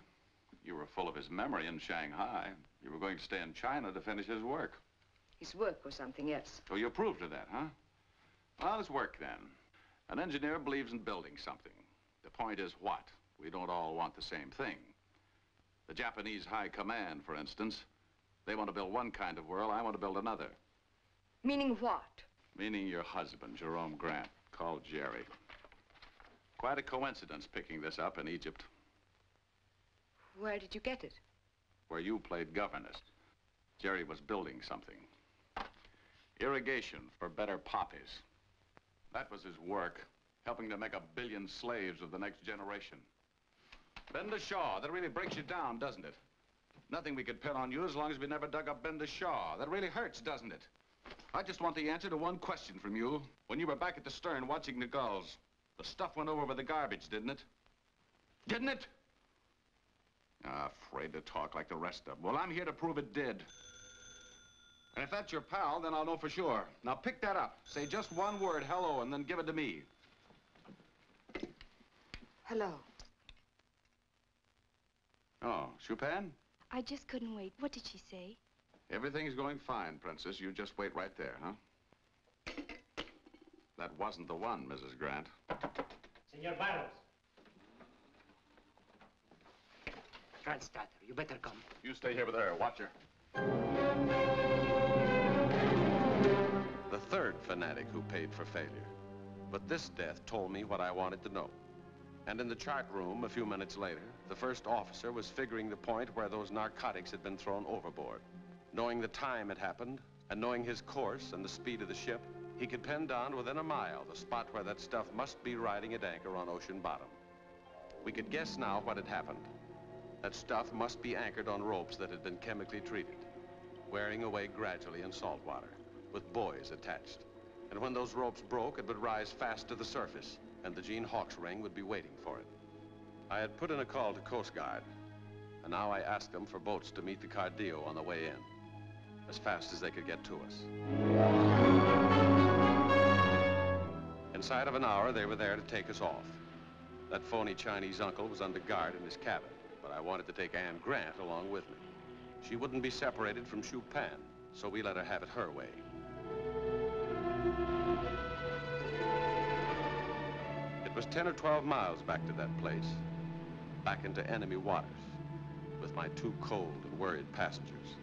You were full of his memory in Shanghai. You were going to stay in China to finish his work. His work was something else. So you approved of that, huh? Well, it's work then. An engineer believes in building something. The point is what? We don't all want the same thing. The Japanese High Command, for instance, they want to build one kind of world, I want to build another. Meaning what? Meaning your husband, Jerome Grant, called Jerry. Quite a coincidence picking this up in Egypt, Where did you get it? where you played governess. Jerry was building something. Irrigation for better poppies. That was his work, helping to make a billion slaves of the next generation. Binda Shah, that really breaks you down, doesn't it? Nothing we could pin on you as long as we never dug up Binda Shah. That really hurts, doesn't it? I just want the answer to one question from you. When you were back at the stern watching the gulls, the stuff went over with the garbage, didn't it? Didn't it? Afraid to talk like the rest of them. Well, I'm here to prove it did. And if that's your pal, then I'll know for sure. Now pick that up. Say just one word, hello, and then give it to me. Hello. Oh, Chupan? I just couldn't wait. What did she say? Everything's going fine, Princess. You just wait right there, huh? That wasn't the one, Mrs. Grant. Senor Barros. Vrandstatter, you better come. You stay here with her. Watch her. The third fanatic who paid for failure. But this death told me what I wanted to know. And in the chart room, a few minutes later, the first officer was figuring the point where those narcotics had been thrown overboard. Knowing the time it happened, and knowing his course and the speed of the ship, he could pin down within a mile the spot where that stuff must be riding at anchor on ocean bottom. We could guess now what had happened. That stuff must be anchored on ropes that had been chemically treated, wearing away gradually in salt water, with buoys attached. And when those ropes broke, it would rise fast to the surface, and the Gene Hawks ring would be waiting for it. I had put in a call to Coast Guard, and now I asked them for boats to meet the Cardio on the way in, as fast as they could get to us. Inside of an hour, they were there to take us off. That phony Chinese uncle was under guard in his cabin, but I wanted to take Anne Grant along with me. She wouldn't be separated from Chupan, so we let her have it her way. It was 10 or 12 miles back to that place, back into enemy waters, with my two cold and worried passengers.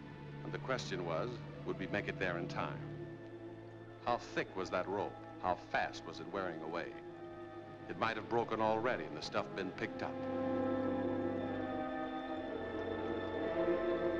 And the question was, would we make it there in time? How thick was that rope? How fast was it wearing away? It might have broken already and the stuff been picked up. What looked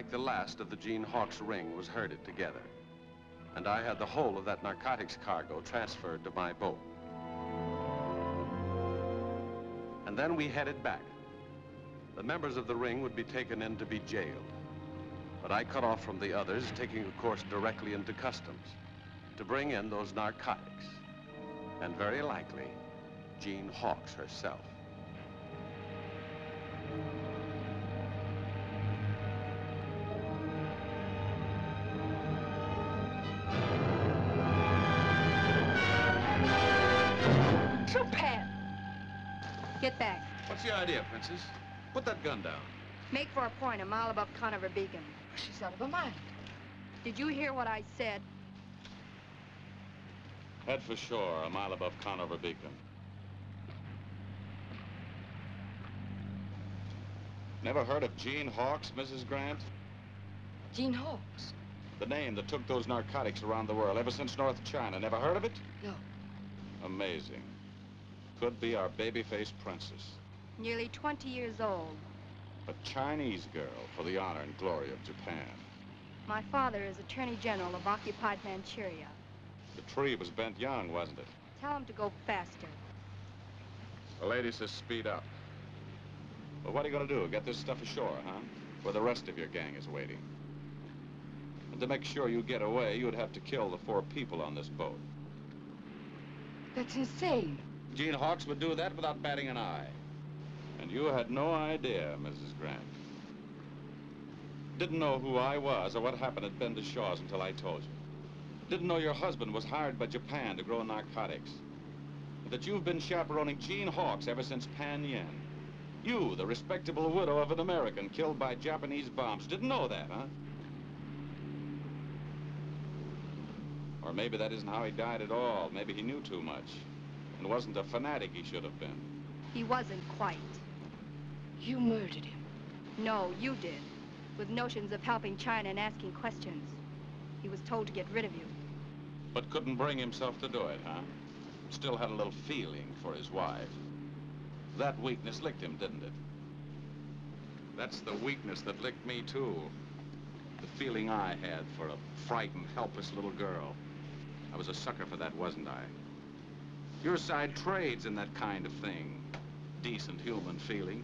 like the last of the Gene Hawks ring was herded together. And I had the whole of that narcotics cargo transferred to my boat. And then we headed back. The members of the ring would be taken in to be jailed. But I cut off from the others, taking a course directly into customs to bring in those narcotics. And very likely, Jean Hawks herself. Get back. What's the idea, Princess? Put that gun down. Make for a point a mile above Conover Beacon. She's out of her mind. Did you hear what I said? Head for shore, a mile above Conover Beacon. Never heard of Gene Hawkes, Mrs. Grant? Jean Hawkes? The name that took those narcotics around the world ever since North China. Never heard of it? No. Amazing. Could be our baby-faced princess. Nearly 20 years old. A Chinese girl for the honor and glory of Japan. My father is Attorney General of occupied Manchuria. The tree was bent young, wasn't it? Tell him to go faster. The lady says speed up. Well, what are you going to do? Get this stuff ashore, huh? Where the rest of your gang is waiting. And to make sure you get away, you'd have to kill the four people on this boat. That's insane. Gene Hawkes would do that without batting an eye. And you had no idea, Mrs. Grant. Didn't know who I was or what happened at Binda Shah's until I told you. Didn't know your husband was hired by Japan to grow narcotics. And that you've been chaperoning Gene Hawkes ever since Pan Yen. You, the respectable widow of an American killed by Japanese bombs. Didn't know that, huh? Or maybe that isn't how he died at all. Maybe he knew too much. And wasn't a fanatic he should have been. He wasn't quite. You murdered him. No, you did. With notions of helping China and asking questions. He was told to get rid of you. But couldn't bring himself to do it, huh? Still had a little feeling for his wife. That weakness licked him, didn't it? That's the weakness that licked me, too. The feeling I had for a frightened, helpless little girl. I was a sucker for that, wasn't I? Your side trades in that kind of thing. Decent human feeling.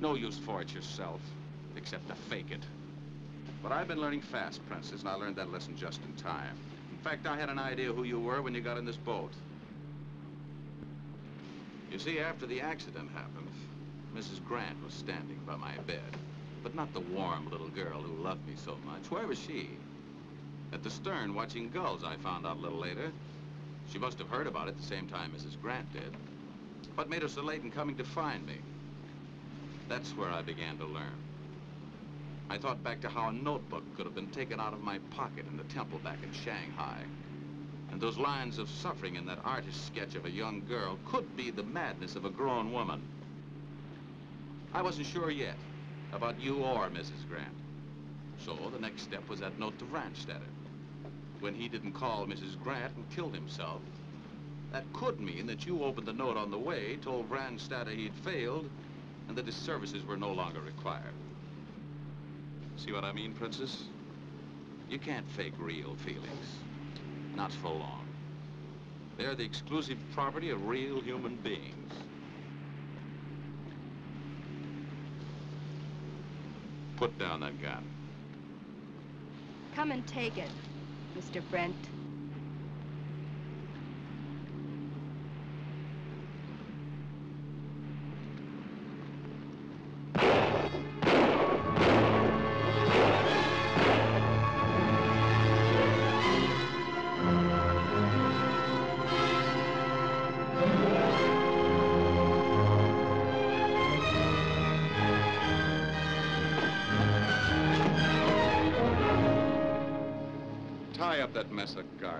No use for it yourself, except to fake it. But I've been learning fast, Princess, and I learned that lesson just in time. In fact, I had an idea who you were when you got in this boat. You see, after the accident happened, Mrs. Grant was standing by my bed. But not the warm little girl who loved me so much. Where was she? At the stern, watching gulls, I found out a little later. She must have heard about it the same time Mrs. Grant did. What made her so late in coming to find me? That's where I began to learn. I thought back to how a notebook could have been taken out of my pocket in the temple back in Shanghai. And those lines of suffering in that artist's sketch of a young girl could be the madness of a grown woman. I wasn't sure yet about you or Mrs. Grant. So the next step was that note to Vrandstatter. When he didn't call Mrs. Grant and killed himself, that could mean that you opened the note on the way, told Vrandstatter he'd failed, and that his services were no longer required. See what I mean, Princess? You can't fake real feelings. Not for long. They're the exclusive property of real human beings. Put down that gun. Come and take it, Mr. Brent.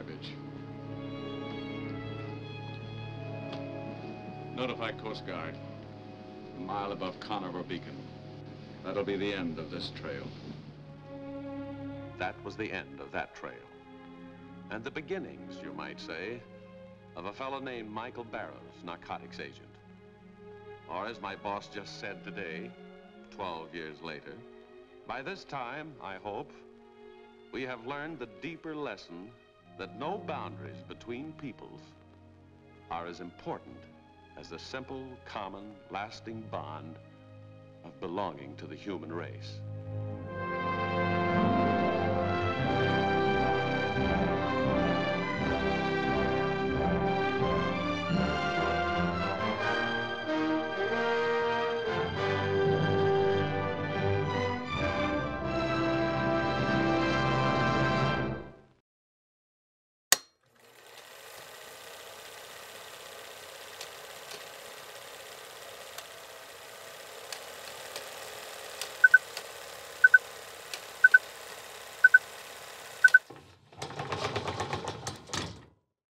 Garbage. Notify Coast Guard. A mile above Conover Beacon. That'll be the end of this trail. That was the end of that trail. And the beginnings, you might say, of a fellow named Michael Barrows, narcotics agent. Or as my boss just said today, 12 years later, by this time, I hope, we have learned the deeper lesson that no boundaries between peoples are as important as the simple, common, lasting bond of belonging to the human race.